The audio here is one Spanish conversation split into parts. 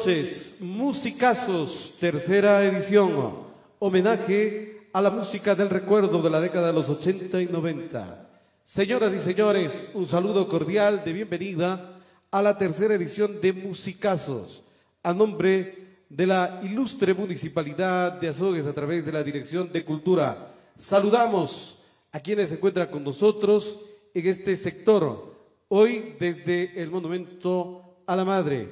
noches, Musicazos, tercera edición, homenaje a la música del recuerdo de la década de los 80 y 90. Señoras y señores, un saludo cordial de bienvenida a la tercera edición de Musicazos, a nombre de la ilustre municipalidad de Azogues a través de la Dirección de Cultura. Saludamos a quienes se encuentran con nosotros en este sector, hoy desde el Monumento a la Madre.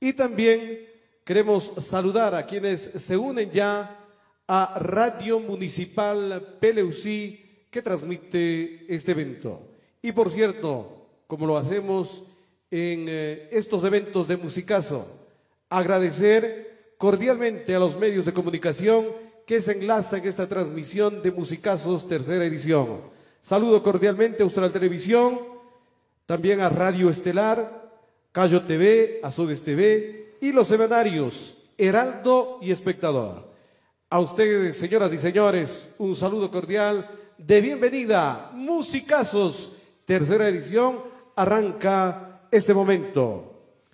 Y también queremos saludar a quienes se unen ya a Radio Municipal Peleucí que transmite este evento. Y por cierto, como lo hacemos en eh, estos eventos de musicazo, agradecer cordialmente a los medios de comunicación que se enlazan en esta transmisión de Musicazos tercera edición. Saludo cordialmente a Austral Televisión, también a Radio Estelar, Cayo TV, Azogues TV y los semanarios Heraldo y Espectador. A ustedes, señoras y señores, un saludo cordial de bienvenida. Musicazos, tercera edición, arranca este momento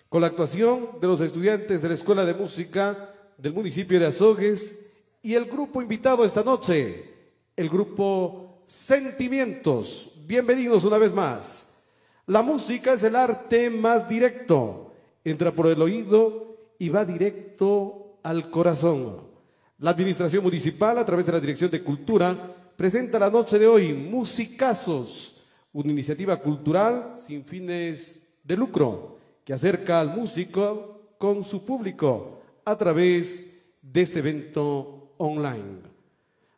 con la actuación de los estudiantes de la Escuela de Música del municipio de Azogues y el grupo invitado esta noche, el grupo Sentimientos. Bienvenidos una vez más. La música es el arte más directo. Entra por el oído y va directo al corazón. La Administración Municipal, a través de la Dirección de Cultura, presenta la noche de hoy Musicazos, una iniciativa cultural sin fines de lucro que acerca al músico con su público a través de este evento online.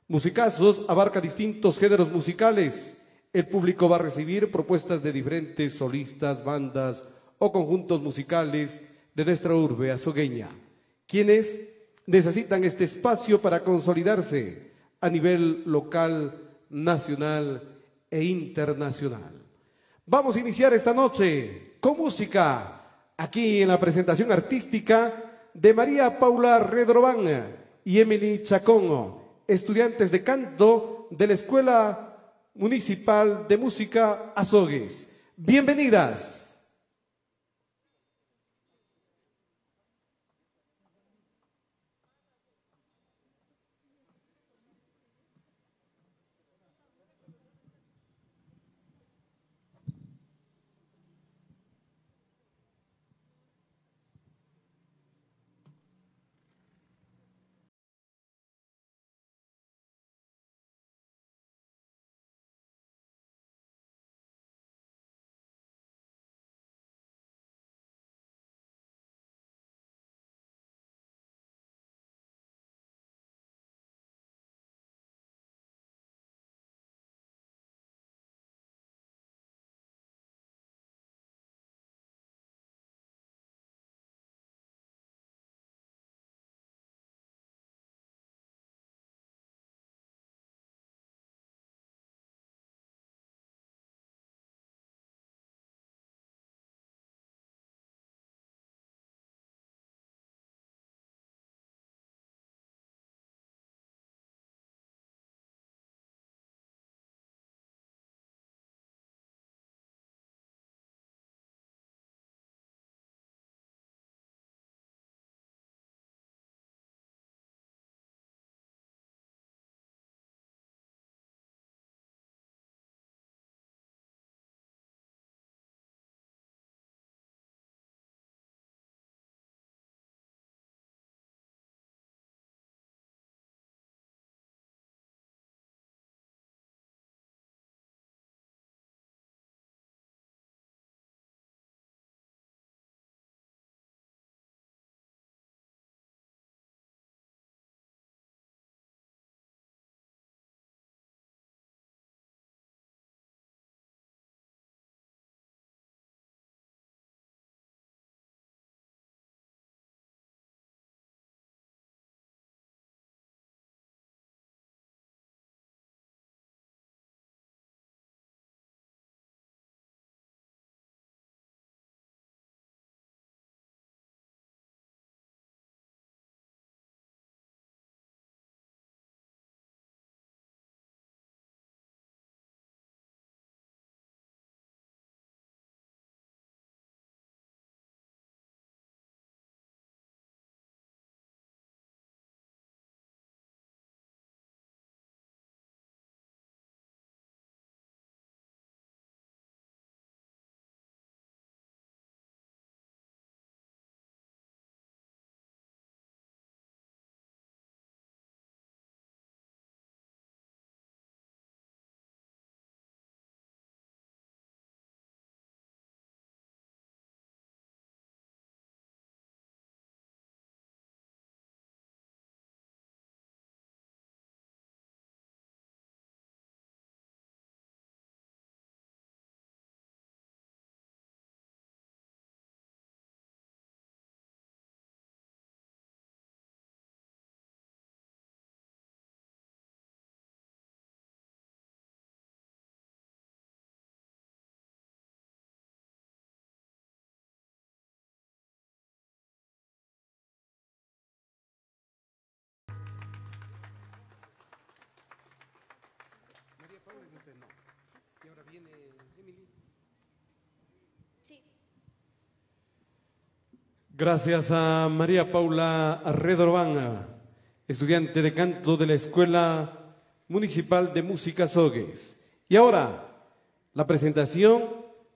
Musicazos abarca distintos géneros musicales el público va a recibir propuestas de diferentes solistas, bandas o conjuntos musicales de nuestra urbe azogueña, quienes necesitan este espacio para consolidarse a nivel local, nacional e internacional. Vamos a iniciar esta noche con música aquí en la presentación artística de María Paula Redrobán y Emily Chacón, estudiantes de canto de la Escuela Municipal de Música Azogues. Bienvenidas. Gracias a María Paula Redorban, estudiante de canto de la Escuela Municipal de Música Sogues. Y ahora, la presentación,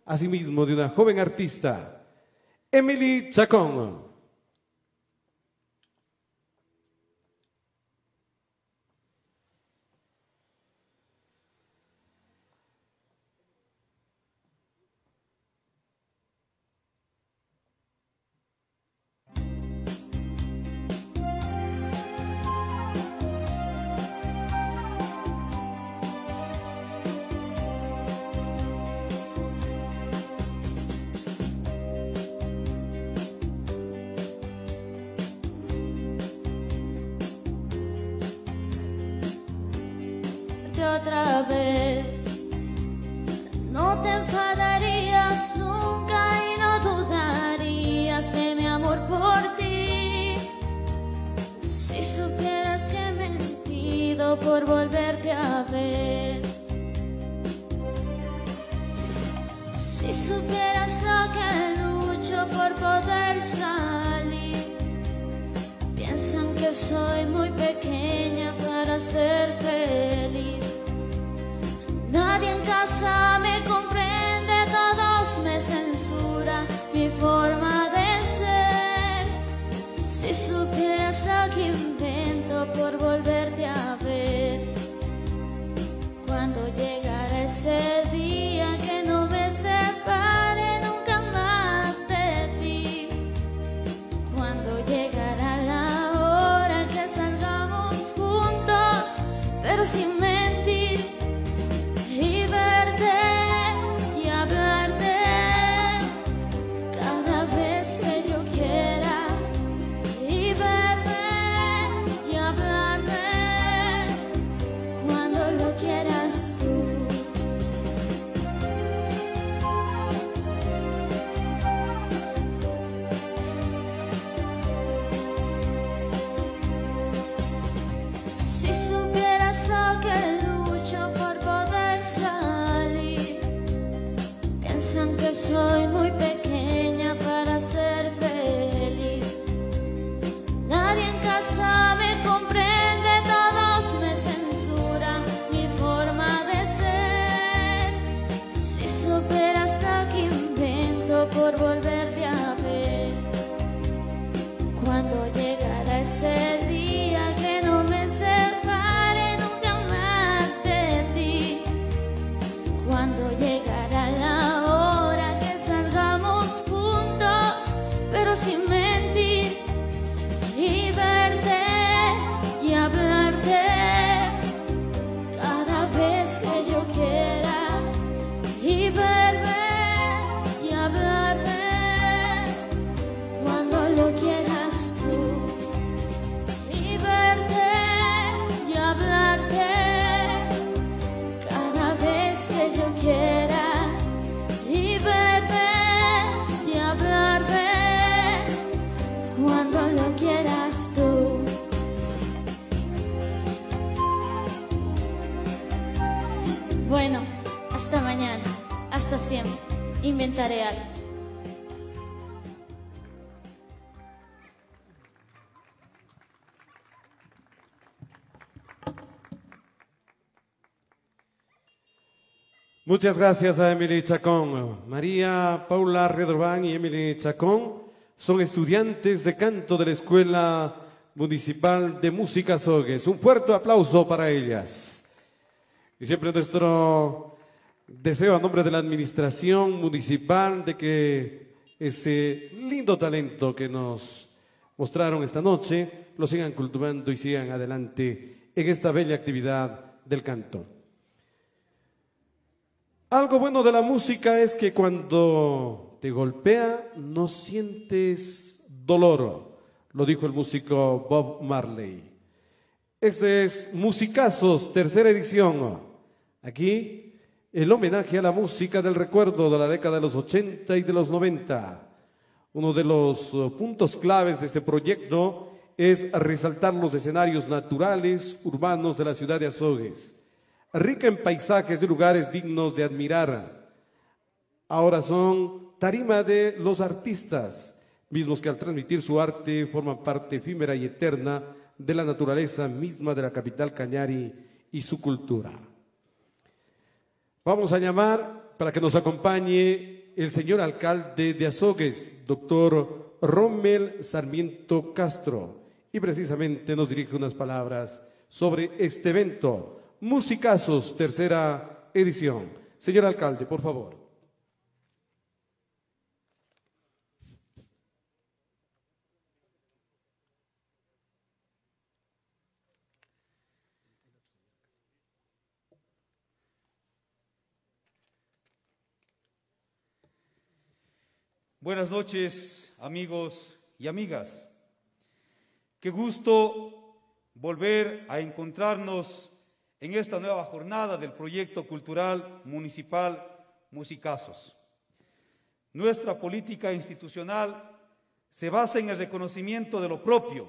asimismo, de una joven artista, Emily Chacón. Bueno, hasta mañana, hasta siempre. Inventaré algo. Muchas gracias a Emily Chacón. María Paula Redobán y Emily Chacón son estudiantes de canto de la Escuela Municipal de Música Sogues. Un fuerte aplauso para ellas. Y siempre nuestro deseo a nombre de la Administración Municipal de que ese lindo talento que nos mostraron esta noche lo sigan cultivando y sigan adelante en esta bella actividad del canto. Algo bueno de la música es que cuando te golpea no sientes dolor, lo dijo el músico Bob Marley. Este es Musicazos, tercera edición. Aquí el homenaje a la música del recuerdo de la década de los 80 y de los 90. Uno de los uh, puntos claves de este proyecto es resaltar los escenarios naturales urbanos de la ciudad de Azogues. rica en paisajes y lugares dignos de admirar. Ahora son tarima de los artistas, mismos que al transmitir su arte forman parte efímera y eterna de la naturaleza misma de la capital Cañari y su cultura. Vamos a llamar para que nos acompañe el señor alcalde de Azogues, doctor Rommel Sarmiento Castro, y precisamente nos dirige unas palabras sobre este evento, Musicazos, tercera edición. Señor alcalde, por favor. Buenas noches, amigos y amigas. Qué gusto volver a encontrarnos en esta nueva jornada del proyecto cultural municipal Musicazos. Nuestra política institucional se basa en el reconocimiento de lo propio,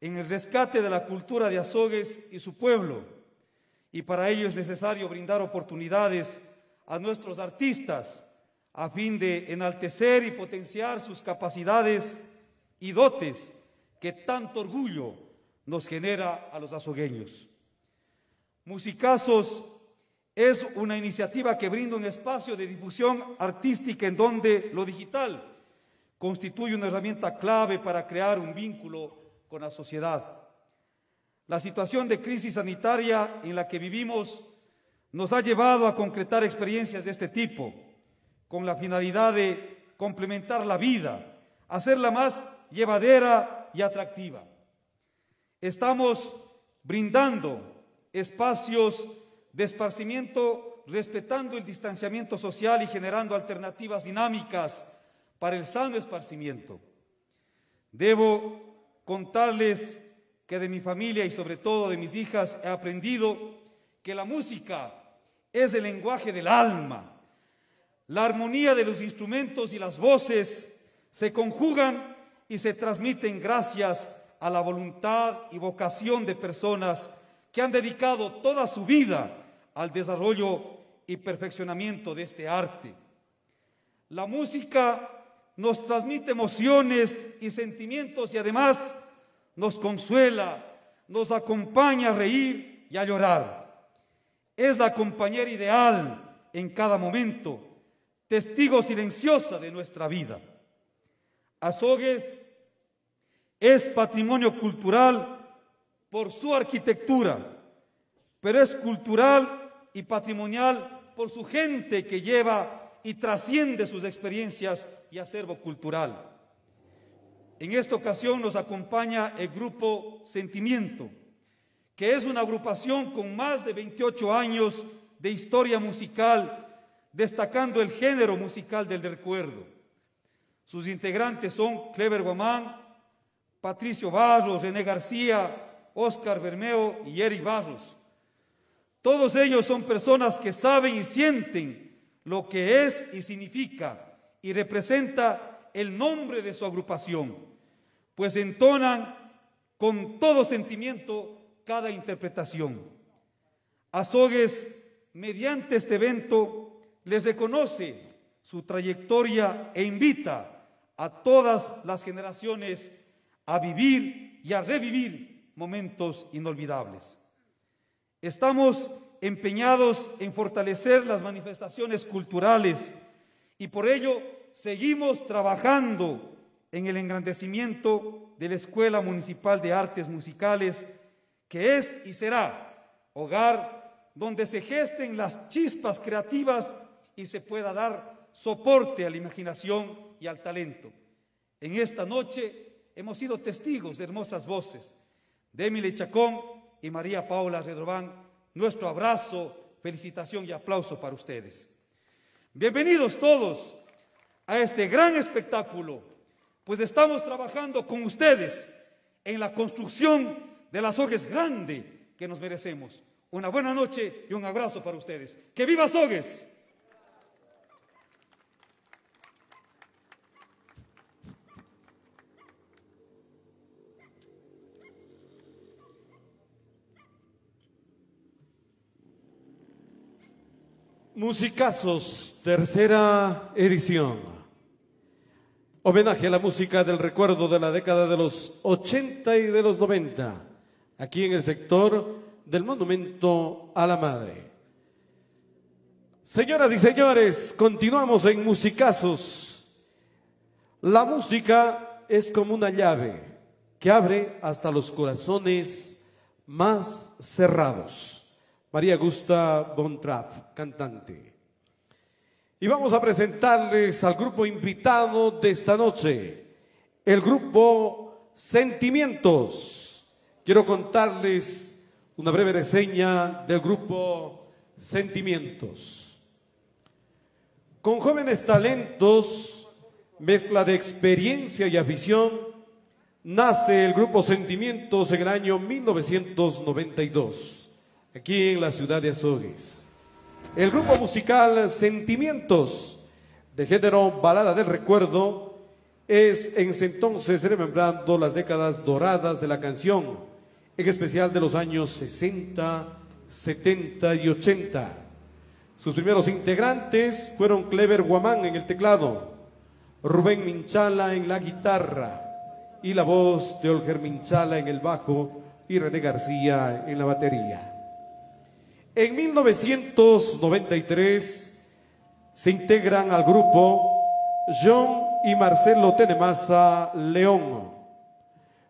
en el rescate de la cultura de Azogues y su pueblo, y para ello es necesario brindar oportunidades a nuestros artistas a fin de enaltecer y potenciar sus capacidades y dotes que tanto orgullo nos genera a los azogueños. Musicazos es una iniciativa que brinda un espacio de difusión artística en donde lo digital constituye una herramienta clave para crear un vínculo con la sociedad. La situación de crisis sanitaria en la que vivimos nos ha llevado a concretar experiencias de este tipo con la finalidad de complementar la vida, hacerla más llevadera y atractiva. Estamos brindando espacios de esparcimiento respetando el distanciamiento social y generando alternativas dinámicas para el sano esparcimiento. Debo contarles que de mi familia y sobre todo de mis hijas he aprendido que la música es el lenguaje del alma, la armonía de los instrumentos y las voces se conjugan y se transmiten gracias a la voluntad y vocación de personas que han dedicado toda su vida al desarrollo y perfeccionamiento de este arte. La música nos transmite emociones y sentimientos y además nos consuela, nos acompaña a reír y a llorar. Es la compañera ideal en cada momento testigo silenciosa de nuestra vida. Azogues es patrimonio cultural por su arquitectura, pero es cultural y patrimonial por su gente que lleva y trasciende sus experiencias y acervo cultural. En esta ocasión nos acompaña el grupo Sentimiento, que es una agrupación con más de 28 años de historia musical destacando el género musical del recuerdo. Sus integrantes son Clever Guamán, Patricio Barros, René García, Oscar Bermeo y Eric Barros. Todos ellos son personas que saben y sienten lo que es y significa y representa el nombre de su agrupación, pues entonan con todo sentimiento cada interpretación. Azogues, mediante este evento, les reconoce su trayectoria e invita a todas las generaciones a vivir y a revivir momentos inolvidables. Estamos empeñados en fortalecer las manifestaciones culturales y por ello seguimos trabajando en el engrandecimiento de la Escuela Municipal de Artes Musicales, que es y será hogar donde se gesten las chispas creativas y se pueda dar soporte a la imaginación y al talento. En esta noche hemos sido testigos de hermosas voces de Emily Chacón y María Paula Redrobán. Nuestro abrazo, felicitación y aplauso para ustedes. Bienvenidos todos a este gran espectáculo, pues estamos trabajando con ustedes en la construcción de las hojas grandes que nos merecemos. Una buena noche y un abrazo para ustedes. ¡Que viva Sogues! Musicazos, tercera edición. Homenaje a la música del recuerdo de la década de los 80 y de los 90, aquí en el sector del Monumento a la Madre. Señoras y señores, continuamos en Musicazos. La música es como una llave que abre hasta los corazones más cerrados. María Gusta Bontrap, cantante. Y vamos a presentarles al grupo invitado de esta noche, el grupo Sentimientos. Quiero contarles una breve reseña del grupo Sentimientos. Con jóvenes talentos, mezcla de experiencia y afición, nace el grupo Sentimientos en el año 1992 aquí en la ciudad de Azogues. El grupo musical Sentimientos, de género Balada del Recuerdo, es en ese entonces remembrando las décadas doradas de la canción, en especial de los años 60, 70 y 80. Sus primeros integrantes fueron Clever Guamán en el teclado, Rubén Minchala en la guitarra y la voz de Olger Minchala en el bajo y René García en la batería. En 1993 se integran al grupo John y Marcelo Tenemasa León.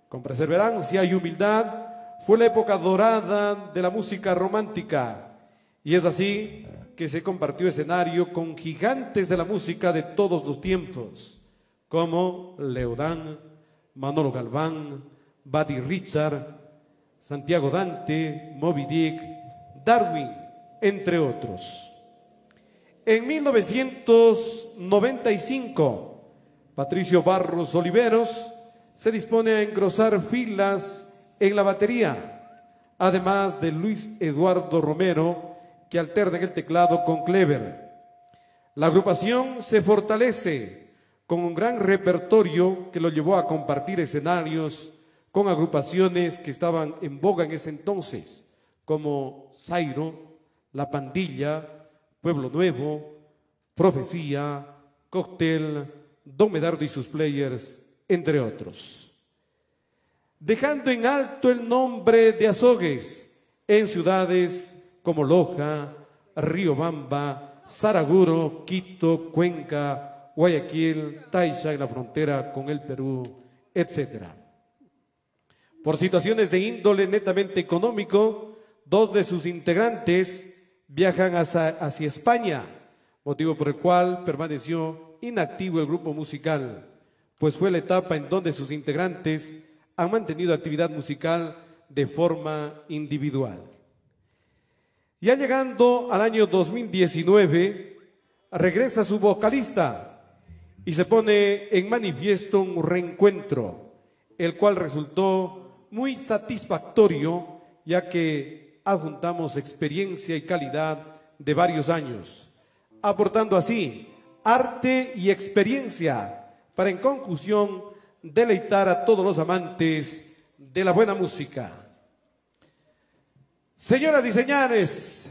Con perseverancia y humildad fue la época dorada de la música romántica y es así que se compartió escenario con gigantes de la música de todos los tiempos, como Leodán, Manolo Galván, Buddy Richard, Santiago Dante, Moby Dick, Darwin, entre otros. En 1995, Patricio Barros Oliveros se dispone a engrosar filas en la batería, además de Luis Eduardo Romero, que alterna el teclado con Clever. La agrupación se fortalece con un gran repertorio que lo llevó a compartir escenarios con agrupaciones que estaban en boga en ese entonces, como Zairo, La Pandilla, Pueblo Nuevo, Profecía, Cóctel, Don Medardo y sus players, entre otros. Dejando en alto el nombre de Azogues en ciudades como Loja, Riobamba, Saraguro, Quito, Cuenca, Guayaquil, Taixa en la frontera con el Perú, etc. Por situaciones de índole netamente económico, Dos de sus integrantes viajan hacia, España, motivo por el cual permaneció inactivo el grupo musical, pues fue la etapa en donde sus integrantes han mantenido actividad musical de forma individual. Ya llegando al año 2019, regresa su vocalista y se pone en manifiesto un reencuentro, el cual resultó muy satisfactorio, ya que adjuntamos experiencia y calidad de varios años, aportando así arte y experiencia para en conclusión deleitar a todos los amantes de la buena música. Señoras y señores,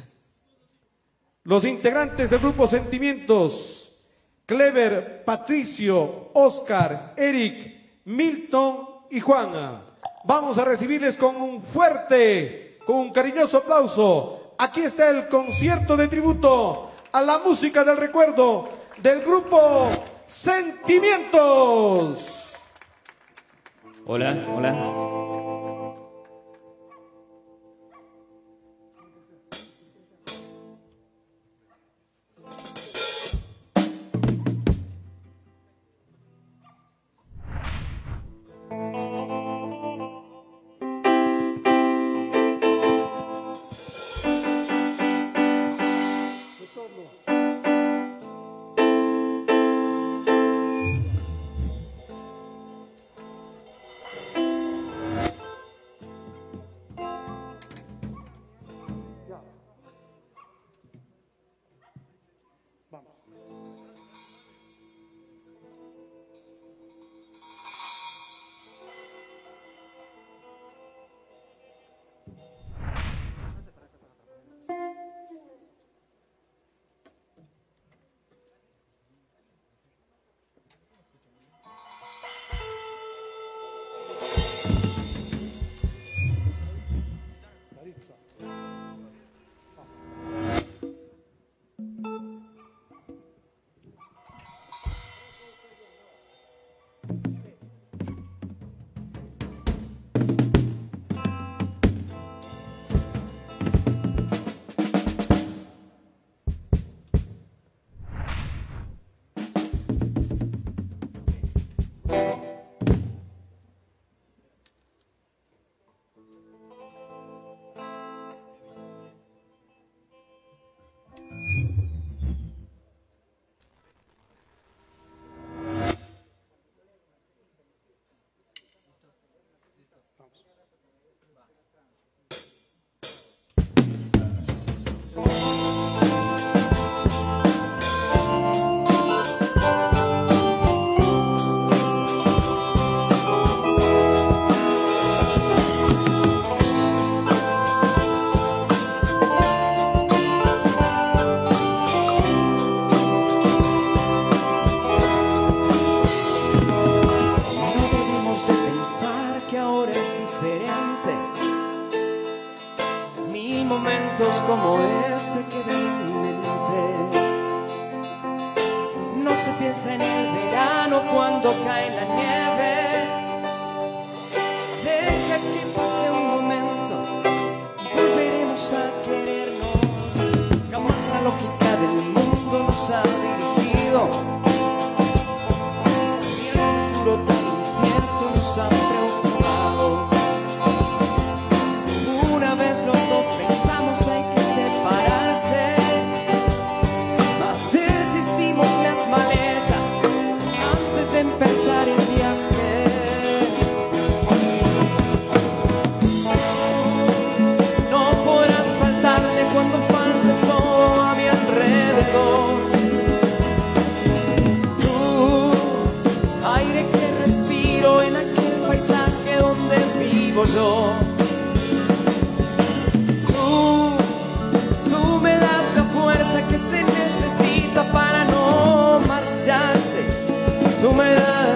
los integrantes del grupo Sentimientos, Clever, Patricio, Oscar, Eric, Milton y Juana, vamos a recibirles con un fuerte con un cariñoso aplauso. Aquí está el concierto de tributo a la música del recuerdo del grupo Sentimientos. Hola, hola.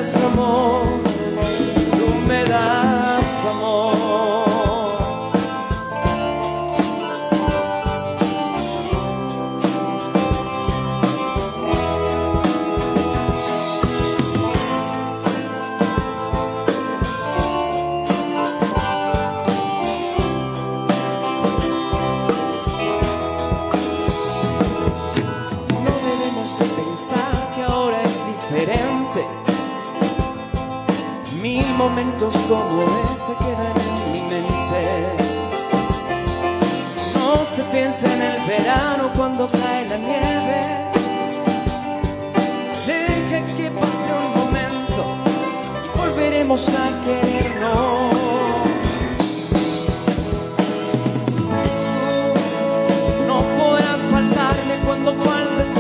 Me das amor, momentos como este quedan en mi mente. No se piensa en el verano cuando cae la nieve. Deja que pase un momento y volveremos a querernos. No podrás faltarme cuando falte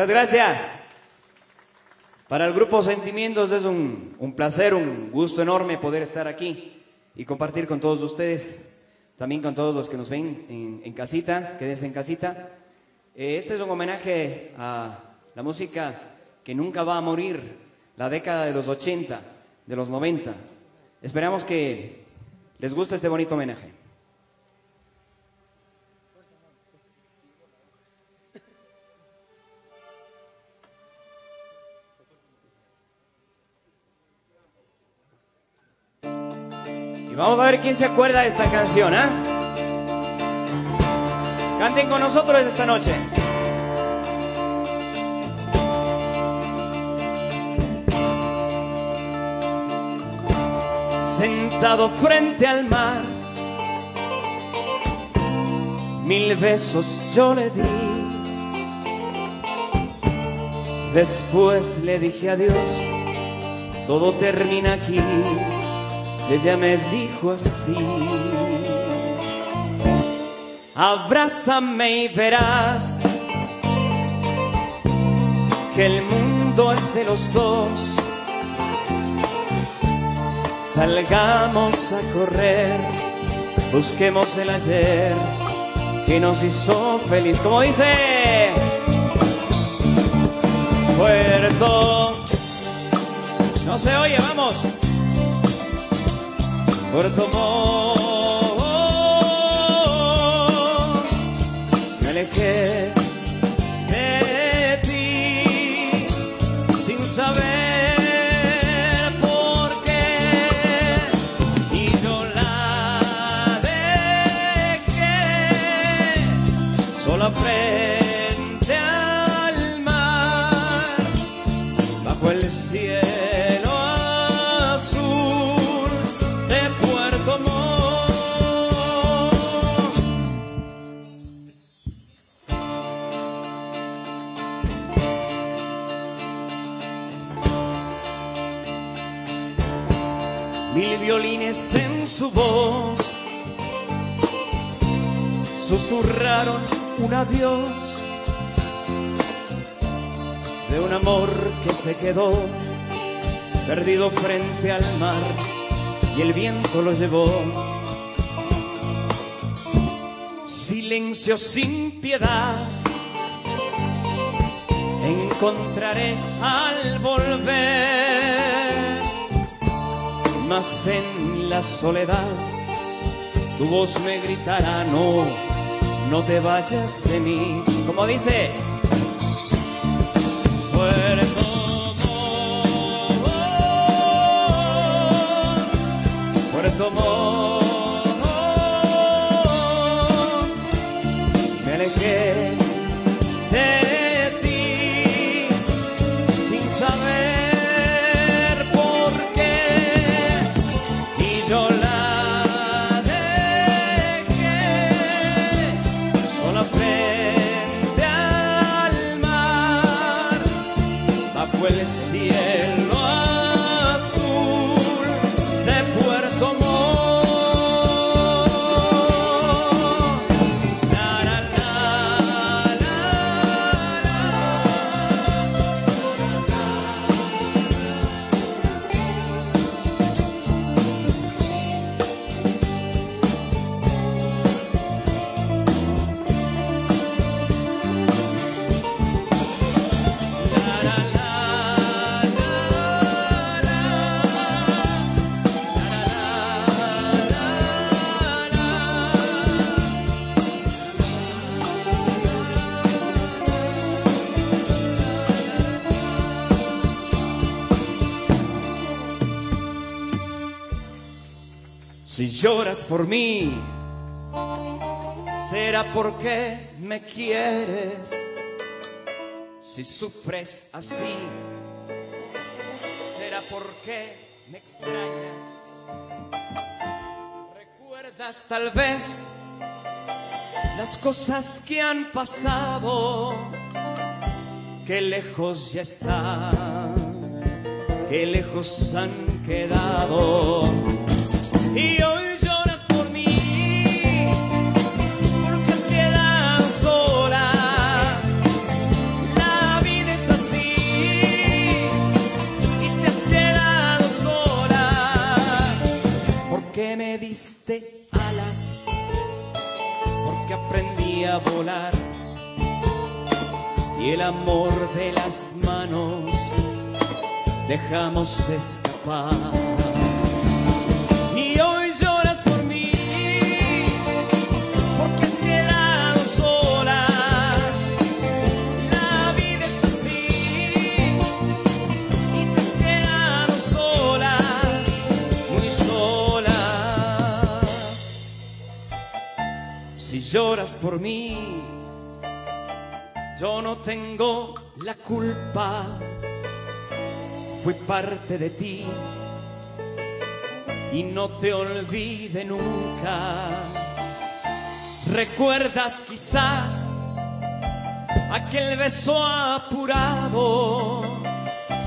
Muchas gracias. Para el grupo Sentimientos es un, placer, un gusto enorme poder estar aquí y compartir con todos ustedes, también con todos los que nos ven en, en casita, quédense en casita. Eh, este es un homenaje a la música que nunca va a morir, la década de los 80, de los 90. Esperamos que les guste este bonito homenaje. Vamos a ver quién se acuerda de esta canción, ¿ah? Canten con nosotros esta noche. Sentado frente al mar, mil besos yo le di. Después le dije adiós, todo termina aquí. Ella me dijo así. Abrázame y verás que el mundo es de los dos. Salgamos a correr, busquemos el ayer que nos hizo feliz. Como dice Puerto, no se oye, vamos. Puerto Montt, su voz susurraron un adiós de un amor que se quedó perdido frente al mar y el viento lo llevó. Silencio sin piedad encontraré al volver, mas en la soledad tu voz me gritará no, no te vayas de mí, como dice. Por mí, será porque me quieres. Si sufres así, será porque me extrañas. Recuerdas tal vez las cosas que han pasado, que lejos ya están, que lejos han quedado. Y hoy sola. Si lloras por mí, yo no tengo la culpa, parte de ti y no te olvide nunca. ¿Recuerdas quizás aquel beso apurado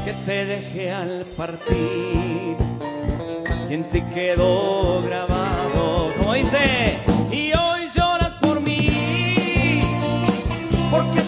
que te dejé al partir? Y en ti quedó grabado, como dice, y hoy lloras por mí, porque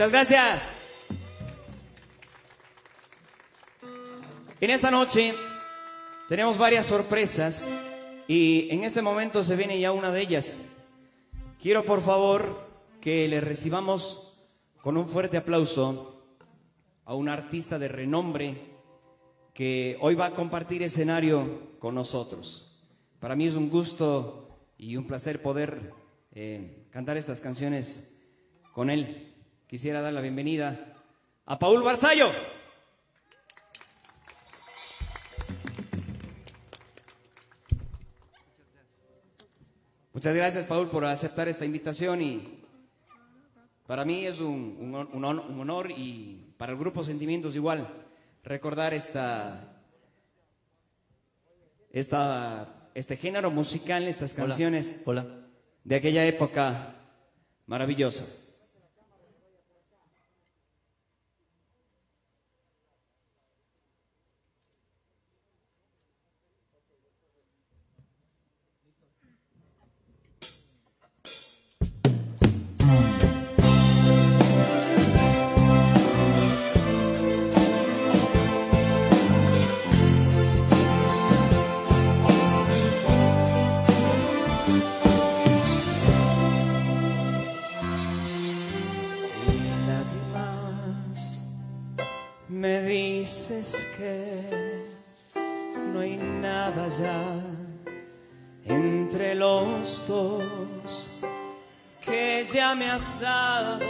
Muchas gracias. En esta noche tenemos varias sorpresas Y en este momento se viene ya una de ellas. Quiero por favor que le recibamos con un fuerte aplauso a un artista de renombre que hoy va a compartir escenario con nosotros. Para mí es un gusto y un placer poder eh, cantar estas canciones con él. Quisiera dar la bienvenida a Paul Barzallo. Muchas gracias, Paul, por aceptar esta invitación y para mí es un, un hon- un hon- un honor y para el grupo Sentimientos igual recordar esta, esta, este género musical, estas canciones Hola. de aquella época maravillosa. Ya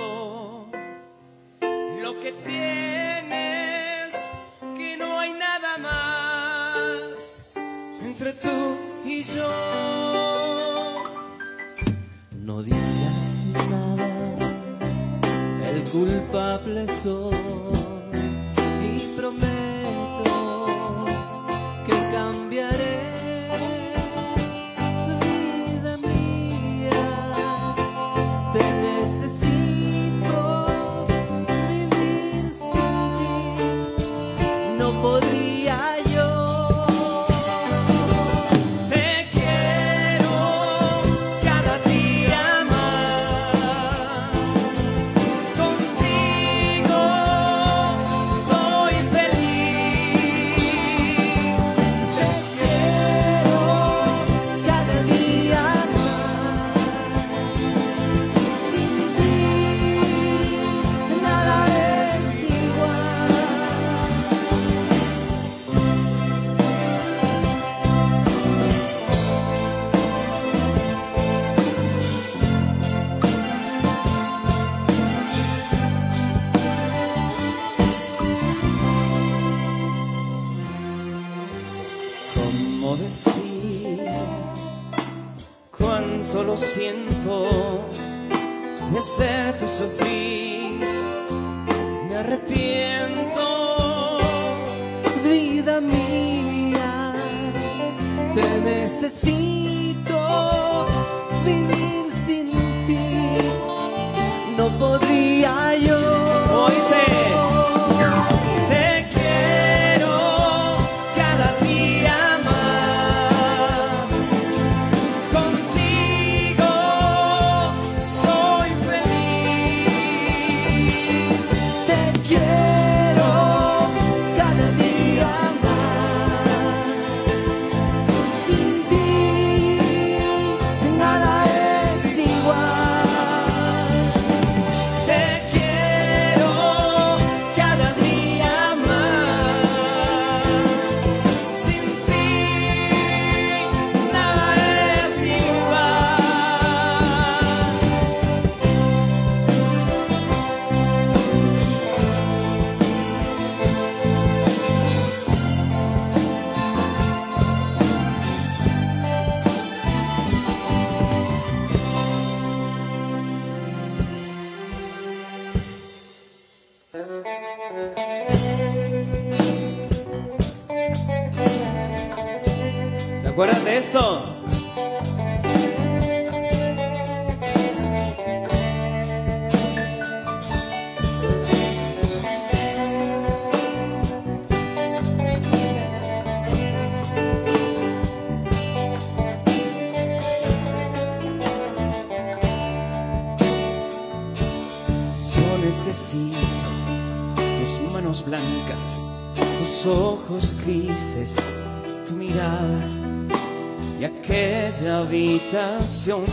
aquella habitación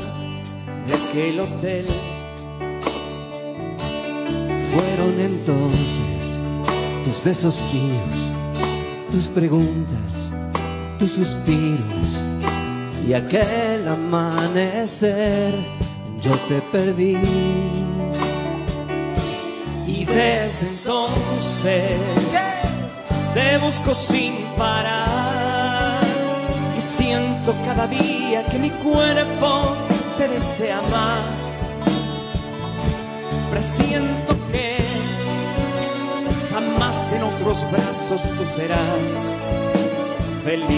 de aquel hotel. Fueron entonces tus besos míos, tus preguntas, tus suspiros y aquel amanecer yo te perdí. Y desde entonces te busco sin parar siento cada día que mi cuerpo te desea más. Presiento que jamás en otros brazos tú serás feliz.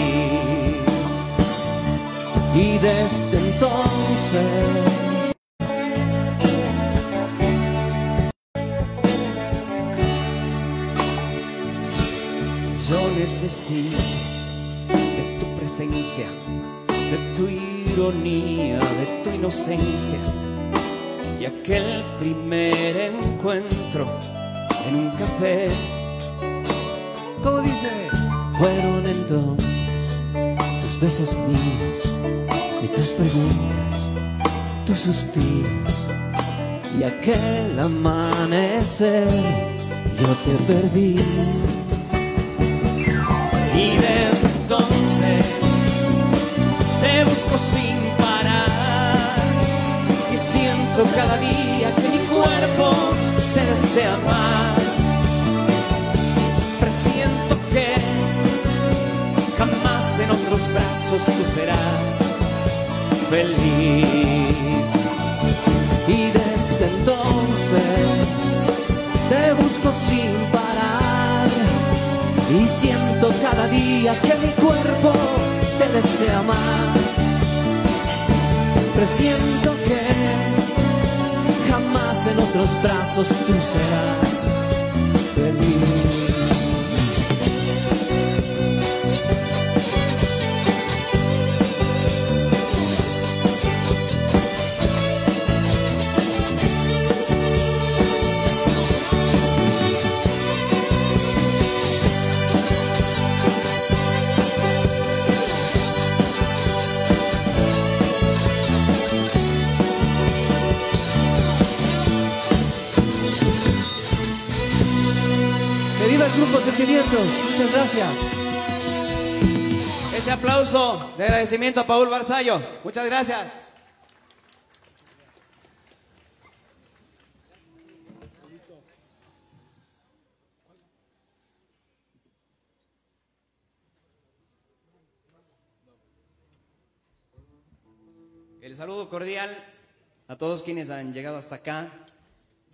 Y desde entonces Yo necesito de tu ironía, de tu inocencia y aquel primer encuentro en un café. ¿Cómo dice? Fueron entonces tus besos míos y tus preguntas, tus suspiros y aquel amanecer yo te perdí. Y desde siento cada día que mi cuerpo te desea más. Presiento que jamás en otros brazos tú serás feliz. Y desde entonces te busco sin parar y siento cada día que mi cuerpo te desea más. Presiento que otros brazos tú serás Muchas gracias. Ese aplauso de agradecimiento a Paul Barzallo. Muchas gracias. El saludo cordial a todos quienes han llegado hasta acá.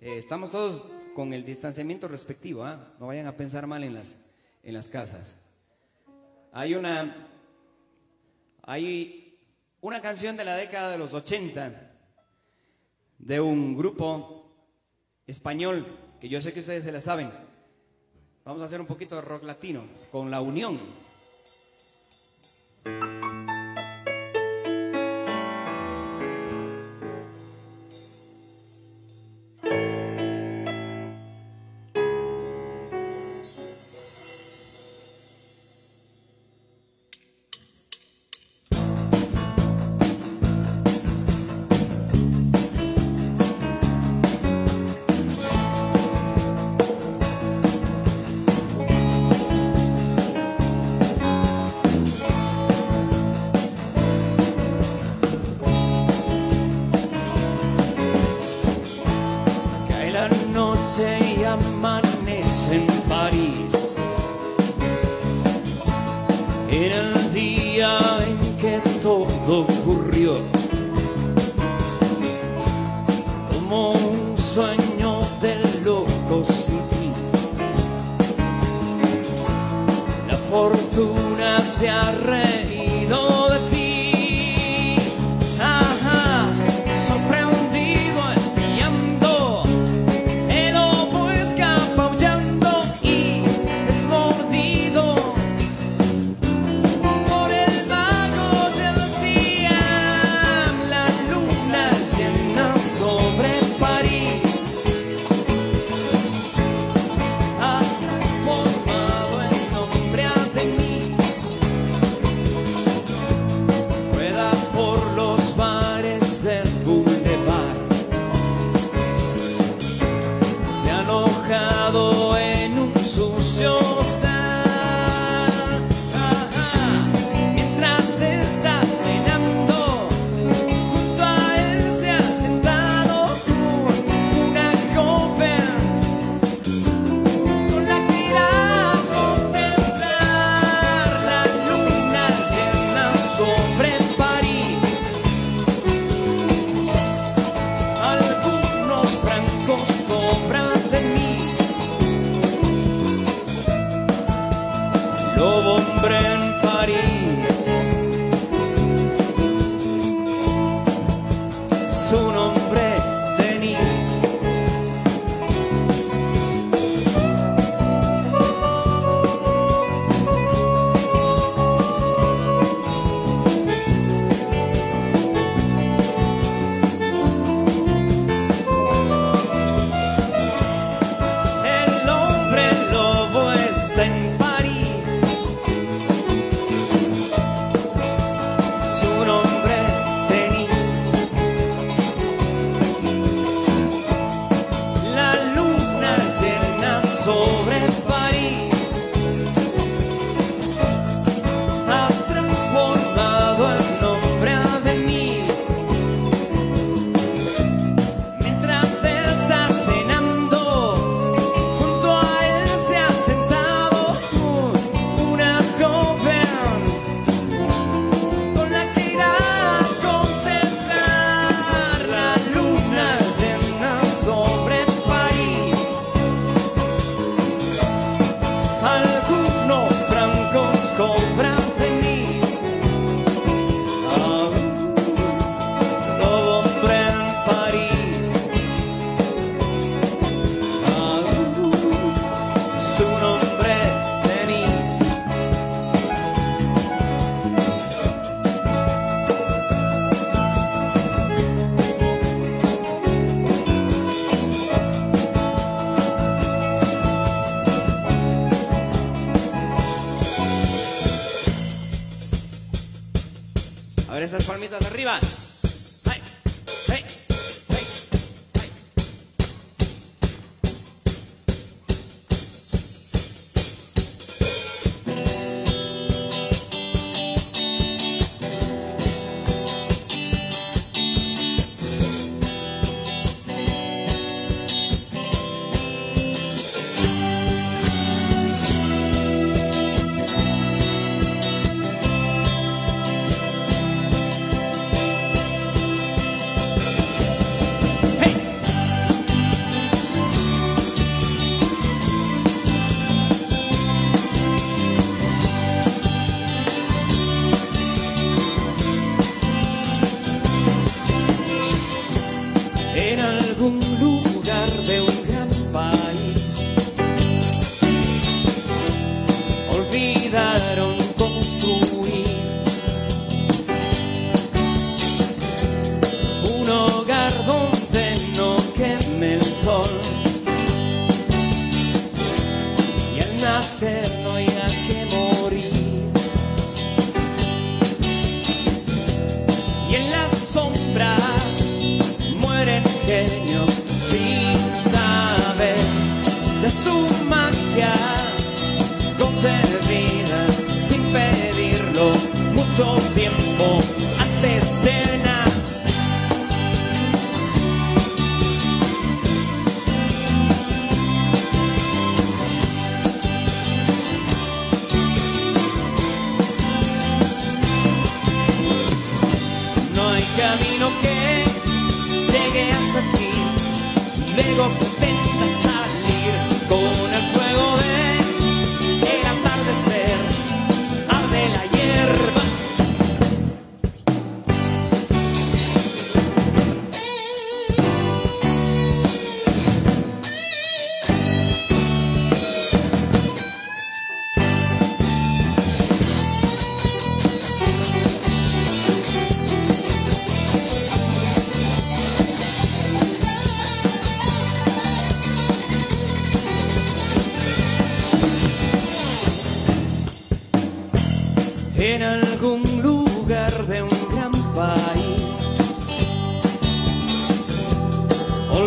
Eh, estamos todos con el distanciamiento respectivo, ¿ah? no vayan a pensar mal en las, en las casas. Hay una, hay una canción de la década de los 80 de un grupo español que yo sé que ustedes se la saben. Vamos a hacer un poquito de rock latino con La Unión.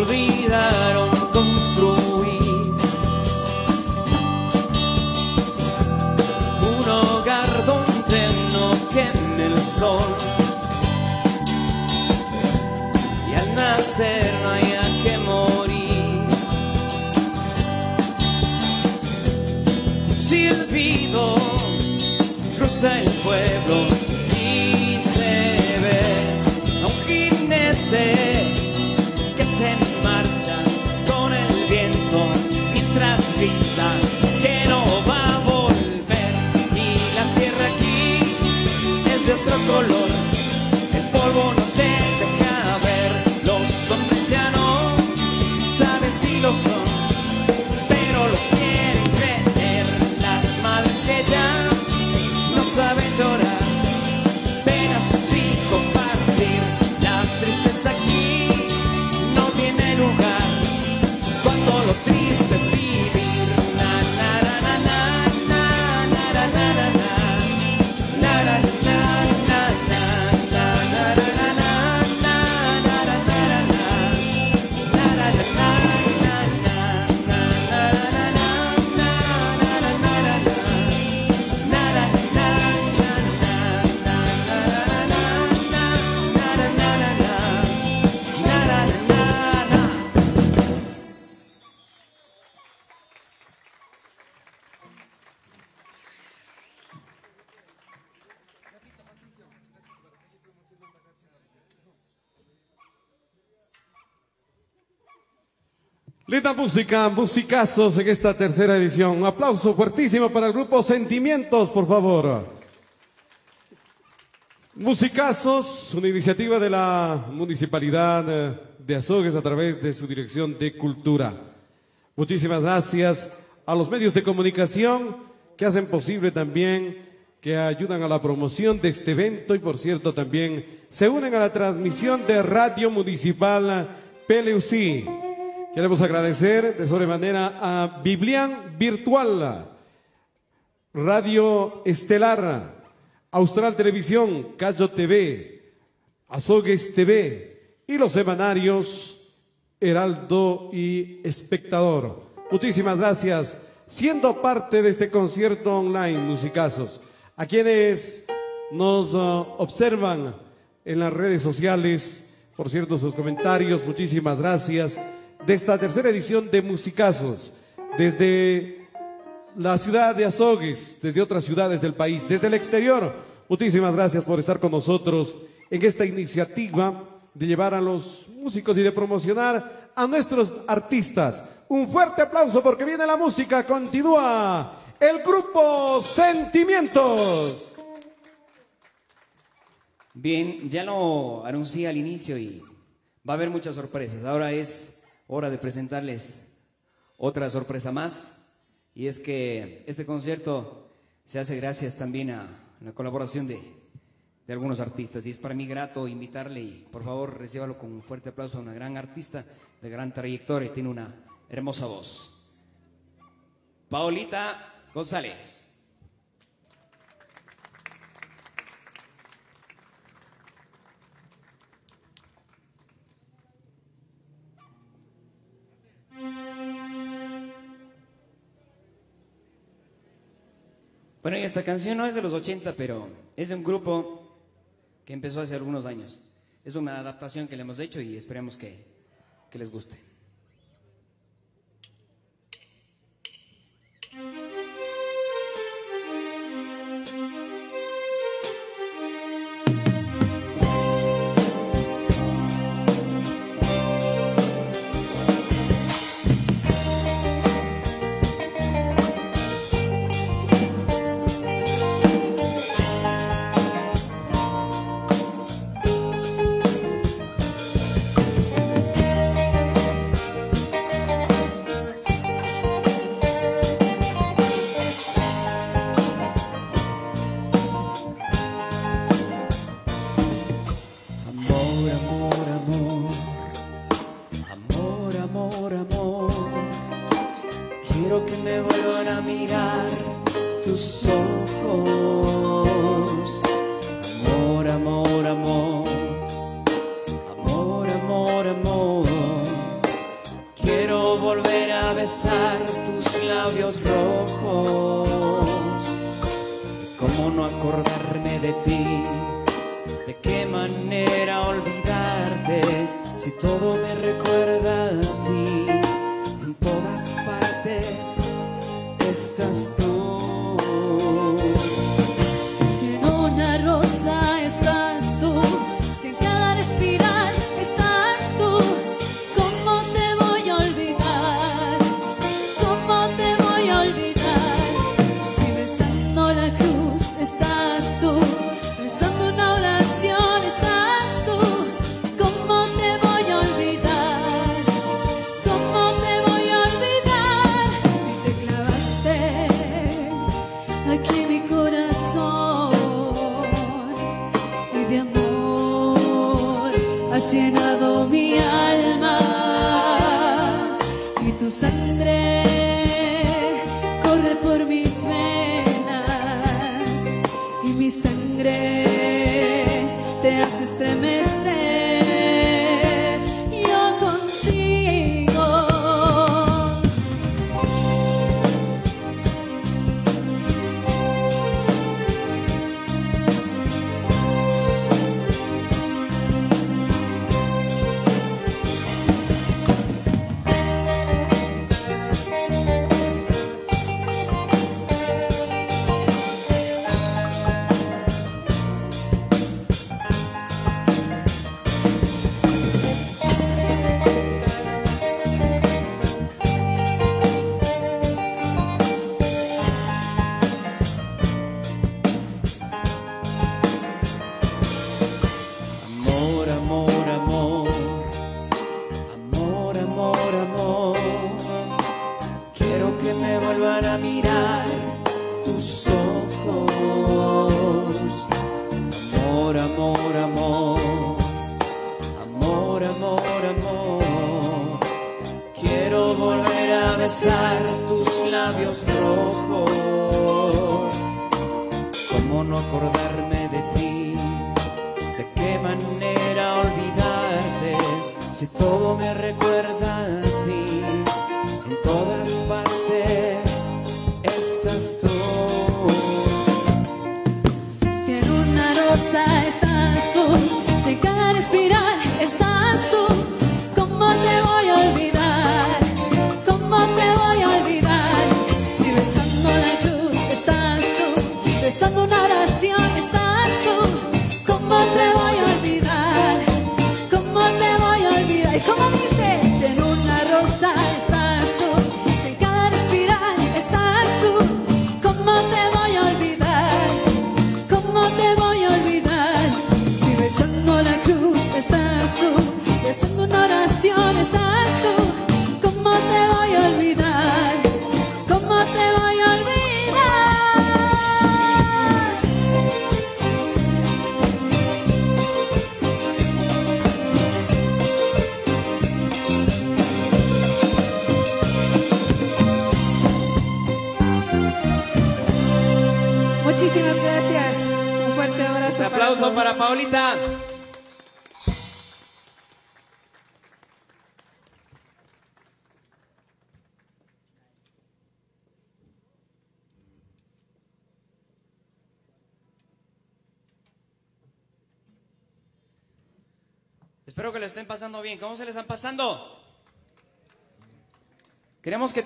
olvidaron construir un hogar donde no queme el sol y al nacer no haya que morir. Un silbido cruza el pueblo y se ve a un jinete. que no va a volver y la tierra aquí es de otro color. música, musicazos en esta tercera edición. Un aplauso fuertísimo para el grupo Sentimientos, por favor. Musicazos, una iniciativa de la Municipalidad eh, de Azogues a través de su Dirección de Cultura. Muchísimas gracias a los medios de comunicación que hacen posible también, que ayudan a la promoción de este evento y por cierto también se unen a la transmisión de Radio Municipal eh, PLUC. Queremos agradecer de sobremanera a Biblián Virtual, Radio Estelar, Austral Televisión, Cayo TV, Azogues TV y los semanarios Heraldo y Espectador. Muchísimas gracias siendo parte de este concierto online Musicazos. A quienes nos uh, observan en las redes sociales, por cierto, sus comentarios, muchísimas gracias de esta tercera edición de Musicazos, desde la ciudad de Azogues, desde otras ciudades del país, desde el exterior. Muchísimas gracias por estar con nosotros en esta iniciativa de llevar a los músicos y de promocionar a nuestros artistas. Un fuerte aplauso porque viene la música, continúa el grupo Sentimientos. Bien, ya lo anuncié al inicio y va a haber muchas sorpresas. Ahora es hora de presentarles otra sorpresa más. Y es que este concierto se hace gracias también a la colaboración de, de algunos artistas. Y es para mí grato invitarle y por favor recíbalo con un fuerte aplauso a una gran artista de gran trayectoria tiene una hermosa voz. Paolita González. Bueno, y esta canción no es de los 80, pero es de un grupo que empezó hace algunos años. Es una adaptación que le hemos hecho y esperemos que, que les guste.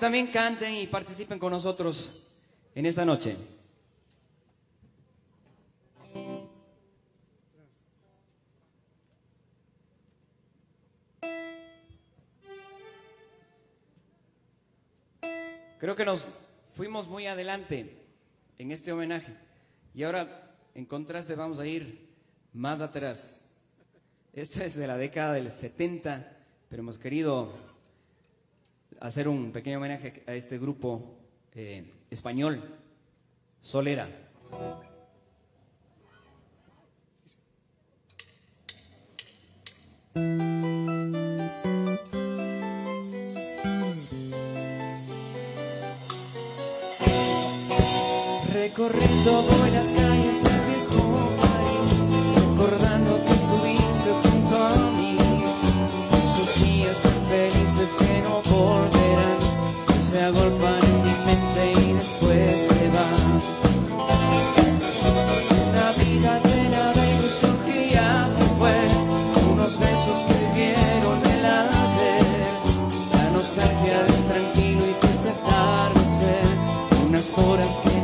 también canten y participen con nosotros en esta noche. Creo que nos fuimos muy adelante en este homenaje y ahora en contraste vamos a ir más atrás. Esto es de la década del 70, pero hemos querido hacer un pequeño homenaje a este grupo eh, español, Solera. Recorriendo por las calles. que no volverán, se agolpan en mi mente y después se van. Una vida llena de ilusión que ya se fue, unos besos que vieron el ayer, la nostalgia del tranquilo y triste atardecer, unas horas que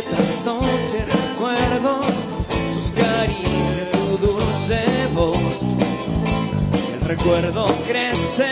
Noche tras noche recuerdo tus caricias, tu dulce voz. El recuerdo crece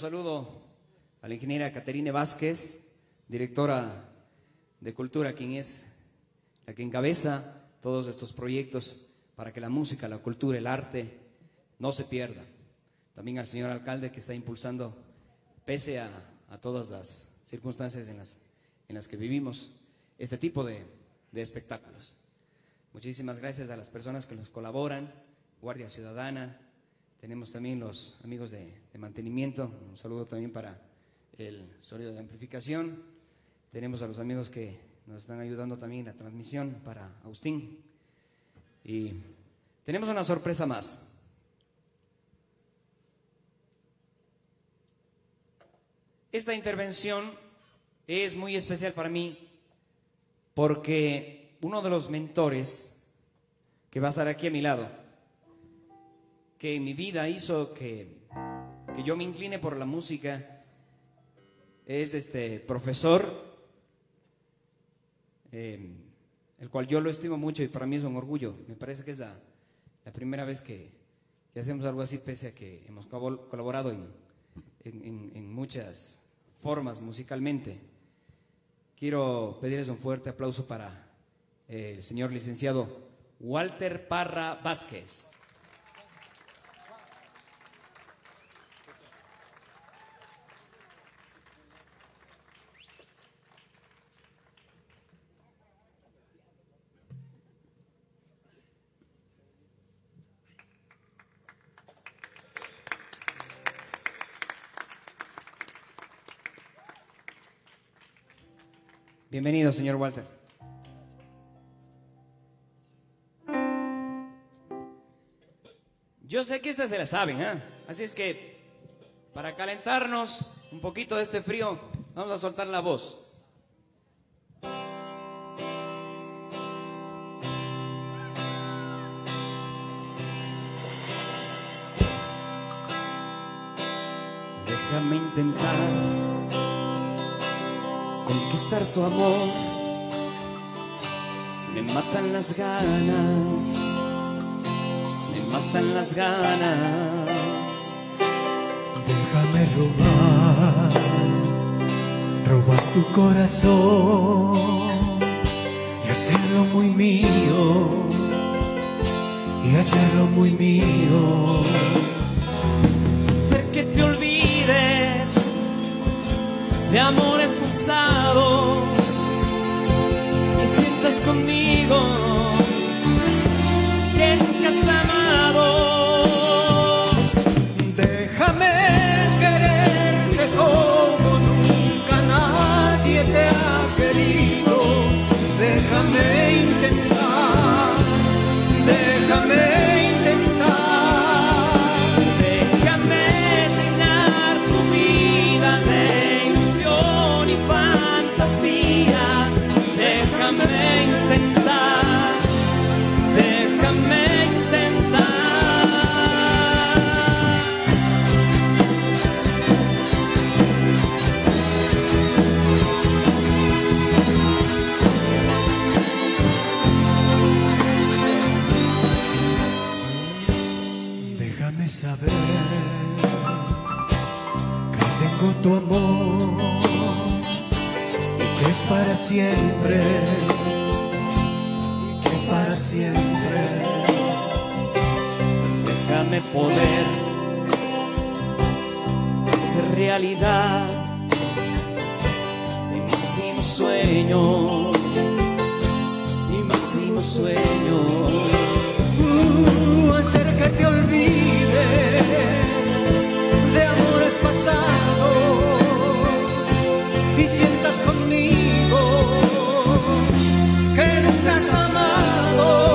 saludo a la ingeniera Caterine Vázquez, directora de Cultura, quien es la que encabeza todos estos proyectos para que la música, la cultura, el arte no se pierdan. También al señor alcalde que está impulsando, pese a, a todas las circunstancias en las, en las que vivimos, este tipo de, de espectáculos. Muchísimas gracias a las personas que nos colaboran, Guardia Ciudadana, tenemos también los amigos de, mantenimiento, un saludo también para el sonido de amplificación, tenemos a los amigos que nos están ayudando también en la transmisión para Agustín. Y tenemos una sorpresa más. Esta intervención es muy especial para mí porque uno de los mentores que va a estar aquí a mi lado, que en mi vida hizo que, que yo me incline por la música, es este profesor, eh, el cual yo lo estimo mucho y para mí es un orgullo. Me parece que es la, la primera vez que, que hacemos algo así, pese a que hemos colaborado en, en- en- muchas formas musicalmente. Quiero pedirles un fuerte aplauso para el señor licenciado Walter Parra Vázquez. Bienvenido, señor Walter. Yo sé que esta se la saben, ¿eh? Así es que, para calentarnos un poquito de este frío, vamos a soltar la voz. Déjame intentar conquistar tu amor. Me matan las ganas, me matan las ganas. Déjame robar, robar tu corazón y hacerlo muy mío, y hacerlo muy mío. Hacer que te olvides de amores pasados y sientas conmigo amor y que es para siempre, y que es para siempre. Déjame poder hacer realidad mi máximo sueño, mi máximo sueño. Uh, hacer que te olvides de amores pasados conmigo que nunca has amado.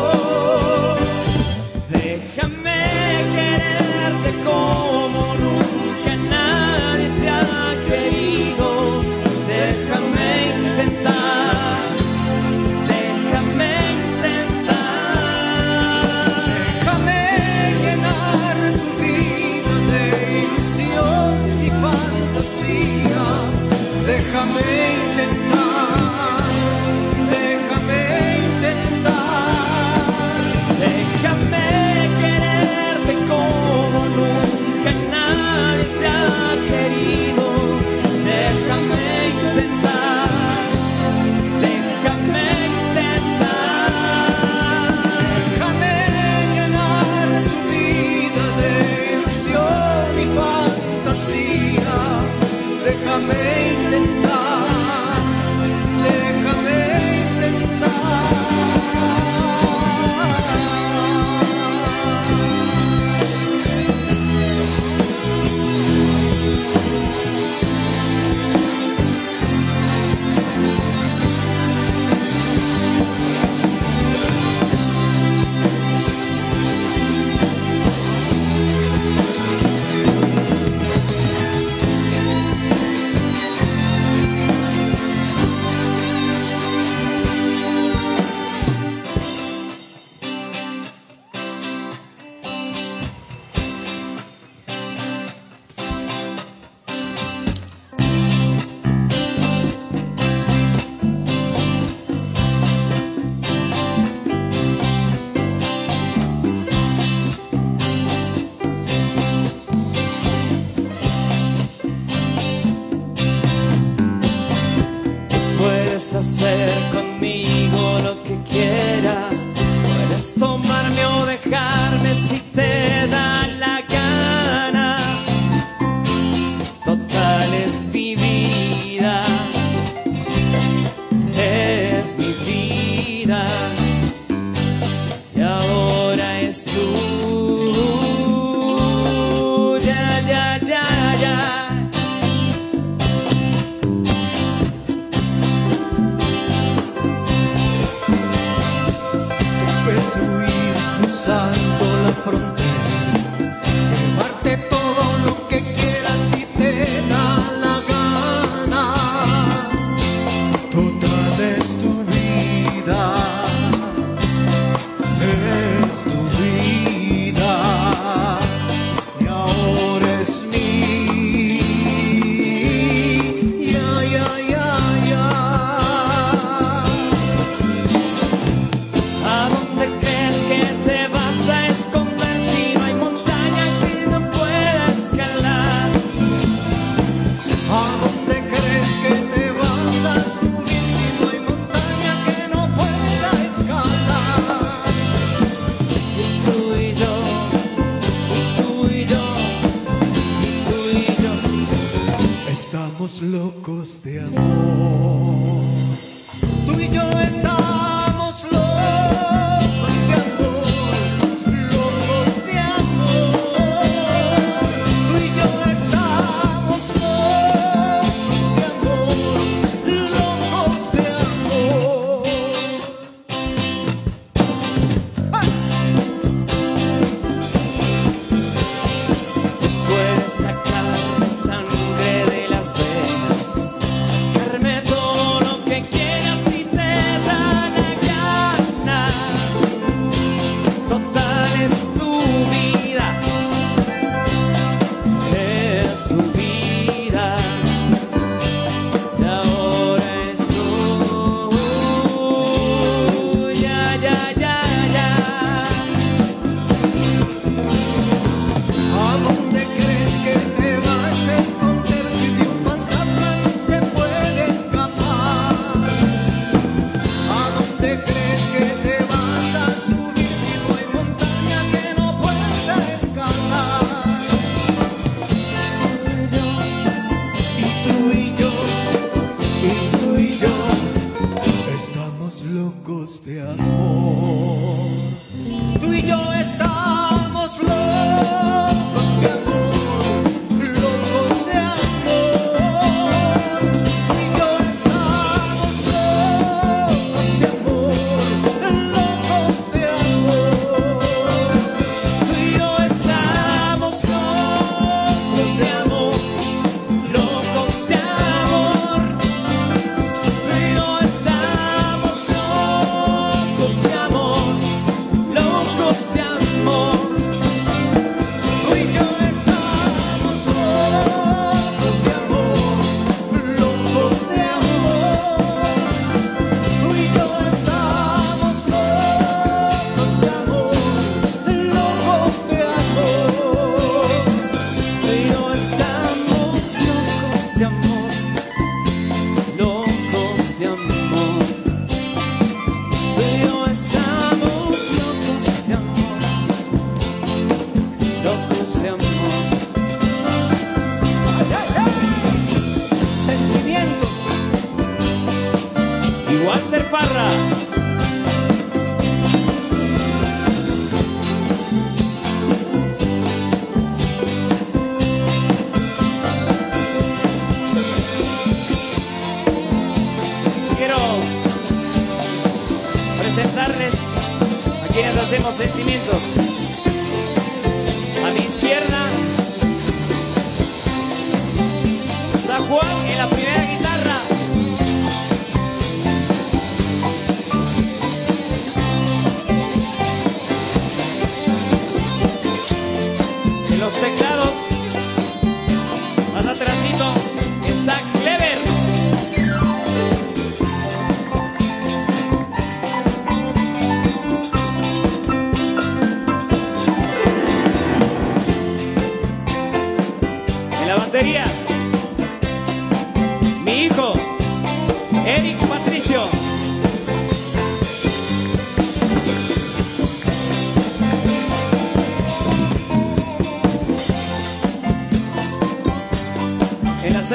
500.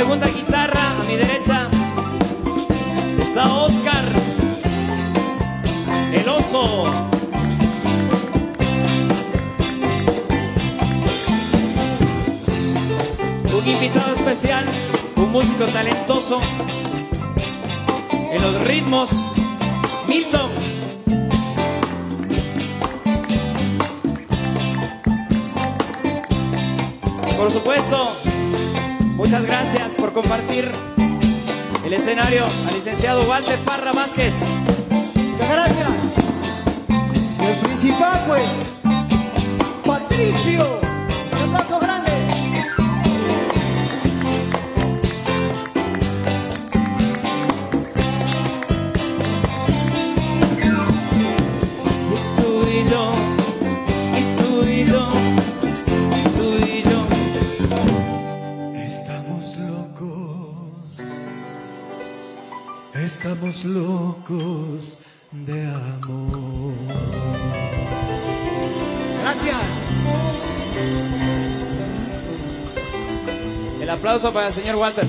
segunda guitarra, a mi derecha, está Oscar, el oso. Un invitado especial, un músico talentoso en los ritmos, Milton. Por supuesto, muchas gracias compartir el escenario al licenciado Walter Parra Vázquez. Muchas gracias. El principal, pues. aplauso para el señor Walter.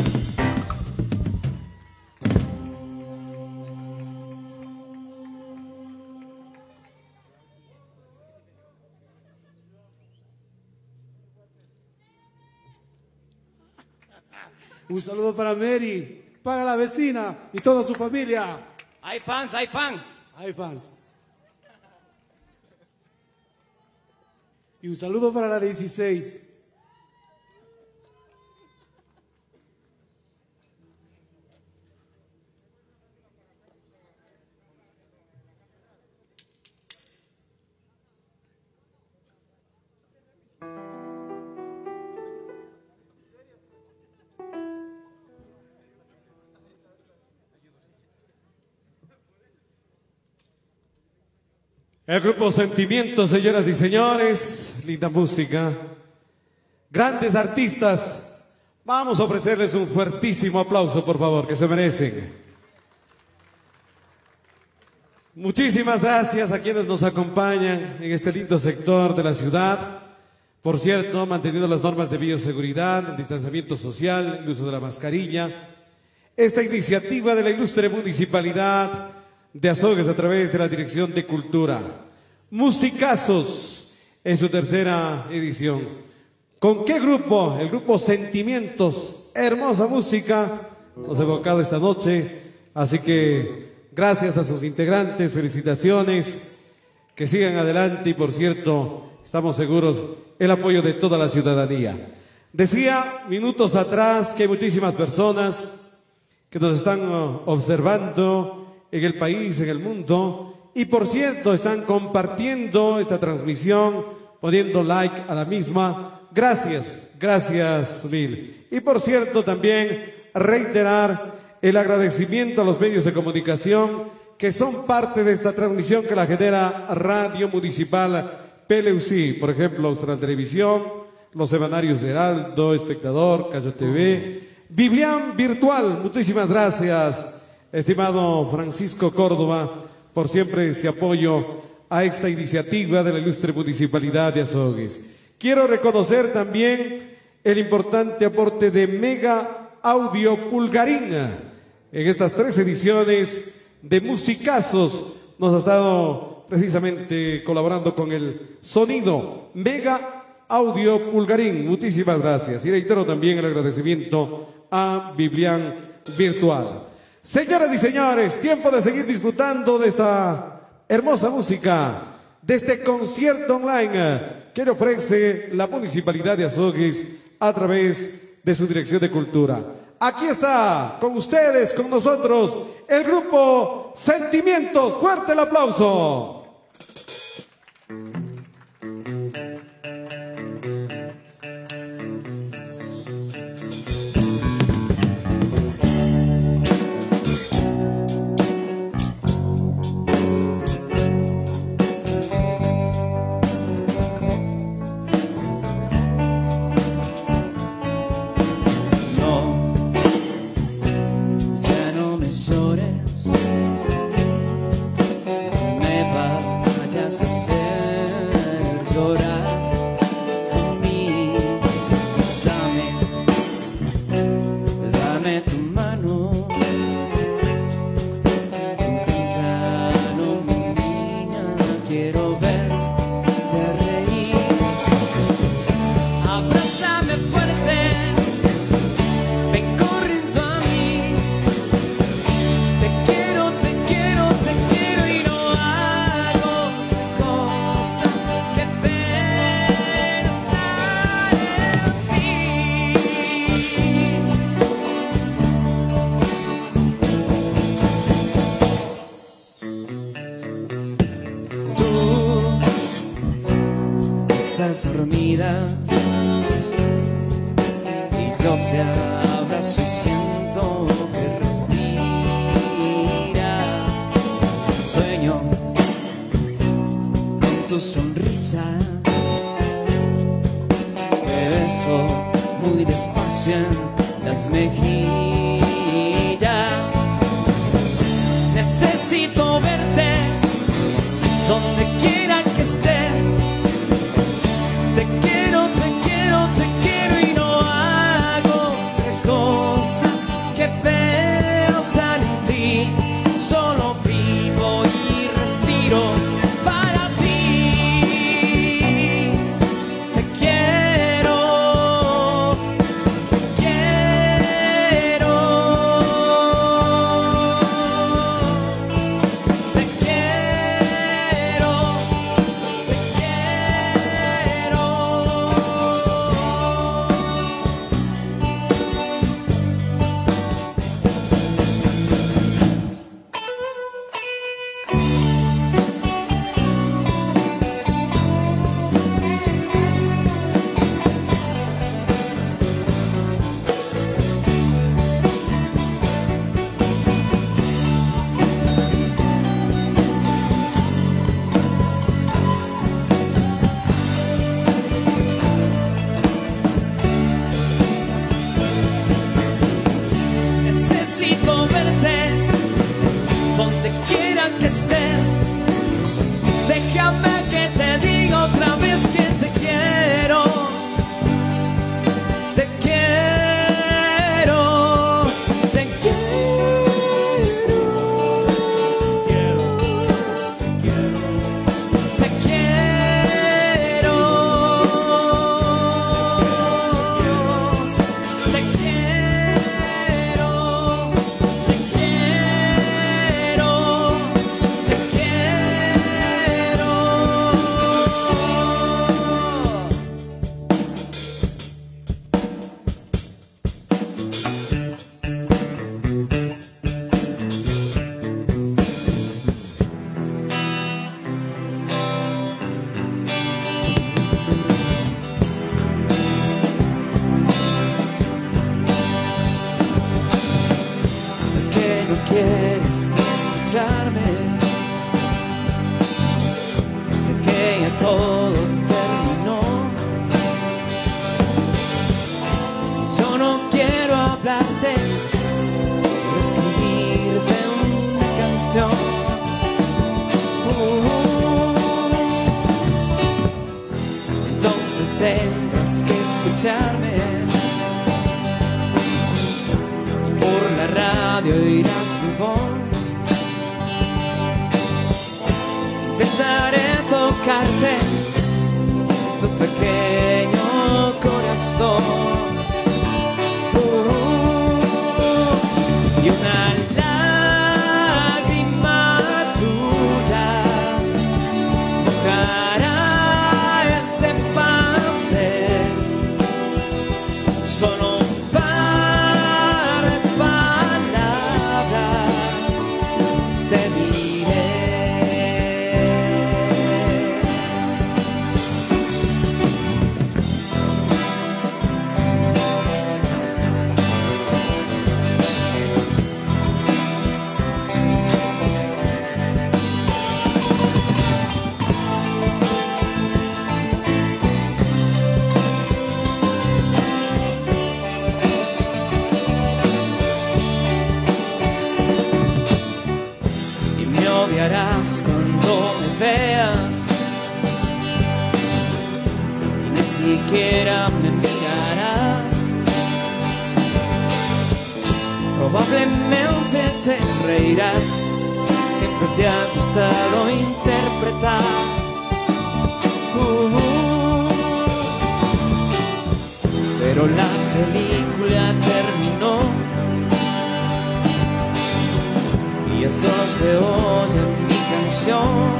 Un saludo para Mary, para la vecina y toda su familia. Hay fans, hay fans. Hay fans. Y un saludo para la 16. El grupo Sentimientos, señoras y señores, linda música, grandes artistas. Vamos a ofrecerles un fuertísimo aplauso, por favor, que se merecen. Muchísimas gracias a quienes nos acompañan en este lindo sector de la ciudad. Por cierto, manteniendo las normas de bioseguridad, el distanciamiento social, el uso de la mascarilla. Esta iniciativa de la ilustre municipalidad de Azogues a través de la Dirección de Cultura. Musicazos en su tercera edición. ¿Con qué grupo? El grupo Sentimientos. Hermosa música nos ha evocado esta noche. Así que gracias a sus integrantes, felicitaciones. Que sigan adelante y por cierto, estamos seguros el apoyo de toda la ciudadanía. Decía minutos atrás que hay muchísimas personas que nos están uh, observando en el país, en el mundo. Y por cierto, están compartiendo esta transmisión, poniendo like a la misma. Gracias, gracias mil. Y por cierto, también reiterar el agradecimiento a los medios de comunicación que son parte de esta transmisión que la genera Radio Municipal PLUC, por ejemplo, Austral Televisión, los semanarios Heraldo, Espectador, Cayo TV, Biblian Virtual, muchísimas gracias estimado Francisco Córdoba, por siempre ese apoyo a esta iniciativa de la ilustre municipalidad de Azogues. Quiero reconocer también el importante aporte de Mega Audio Pulgarina en estas tres ediciones de Musicazos. Nos ha estado precisamente colaborando con el sonido Mega Audio Pulgarín. Muchísimas gracias. Y reitero también el agradecimiento a Biblian Virtual. Señoras y señores, tiempo de seguir disfrutando de esta hermosa música, de este concierto online que le ofrece la Municipalidad de Azogues a través de su Dirección de Cultura. Aquí está con ustedes, con nosotros, el grupo Sentimientos. Fuerte el aplauso. Y eso se oye en mi canción.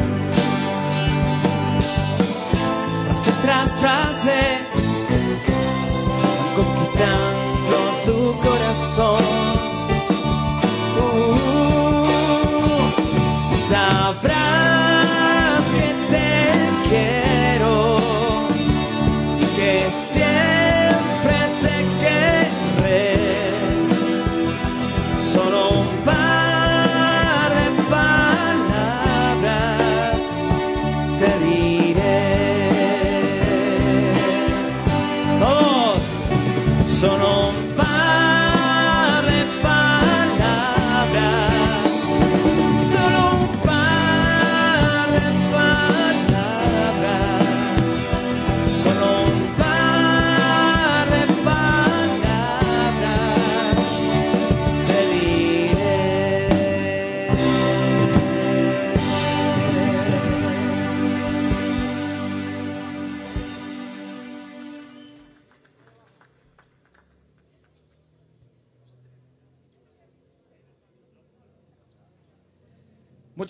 Frase tras frase, conquistando tu corazón.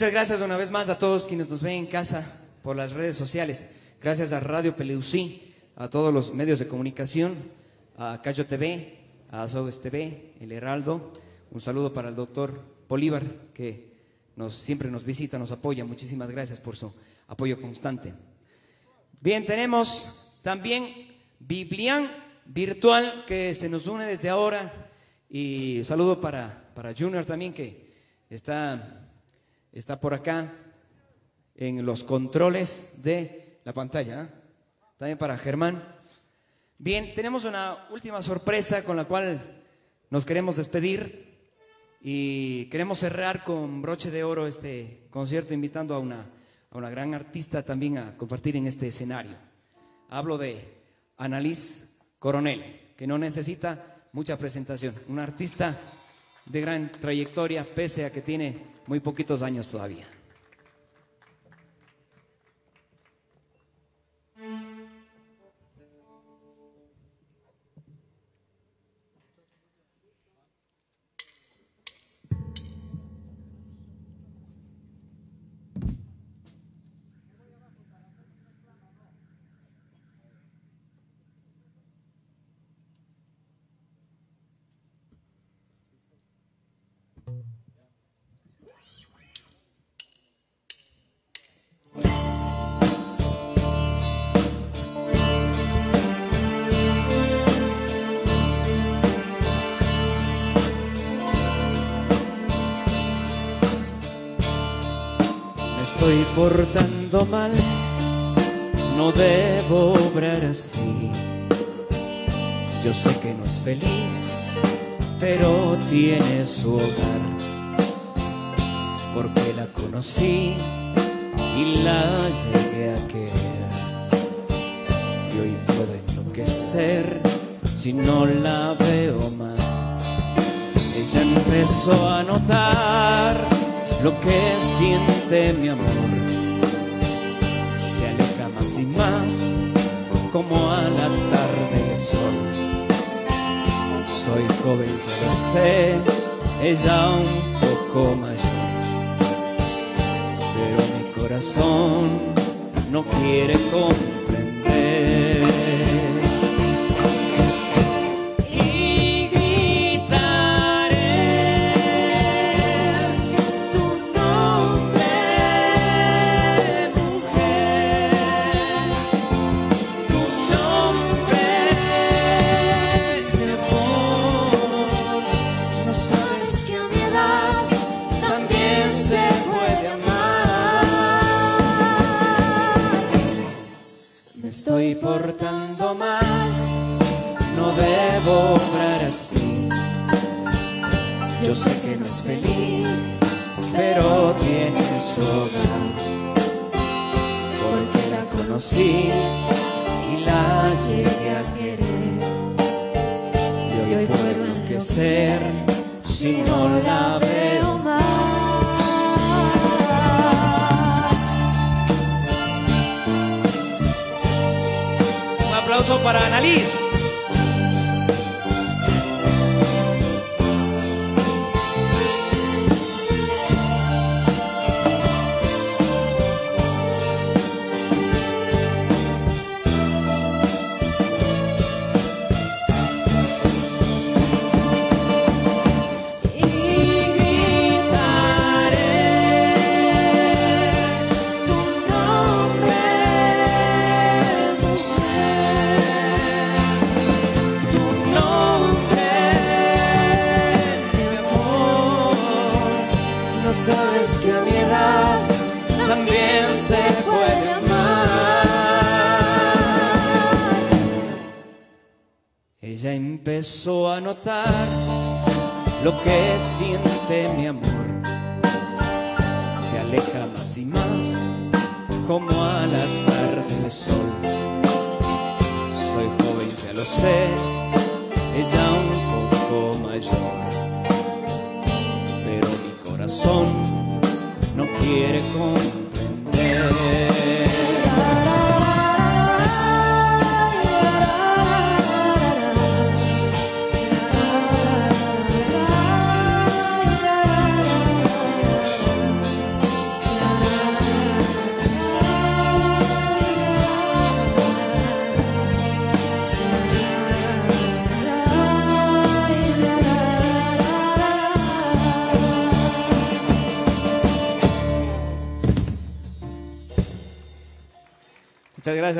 Muchas gracias una vez más a todos quienes nos ven en casa por las redes sociales. Gracias a Radio Peleusí, a todos los medios de comunicación, a Cayo TV, a Azogues TV, El Heraldo. Un saludo para el doctor Bolívar, que nos, siempre nos visita, nos apoya. Muchísimas gracias por su apoyo constante. Bien, tenemos también Biblian Virtual que se nos une desde ahora. Y saludo para, para Junior también, que está, está por acá en los controles de la pantalla. ¿eh? También para Germán. Bien, tenemos una última sorpresa con la cual nos queremos despedir y queremos cerrar con broche de oro este concierto invitando a una, a una gran artista también a compartir en este escenario. Hablo de Annalise Coronel, que no necesita mucha presentación, una artista de gran trayectoria pese a que tiene muy poquitos años todavía. Estoy portando mal, no debo obrar así. Yo sé que no es feliz, pero tiene su hogar. Porque la conocí y la llegué a querer. Y hoy puedo enloquecer si no la veo más. Ella empezó a notar lo que siente mi amor. Se aleja más y más como a la tarde del sol. Soy joven, ya lo sé, ella un poco mayor. Pero mi corazón no quiere comprender.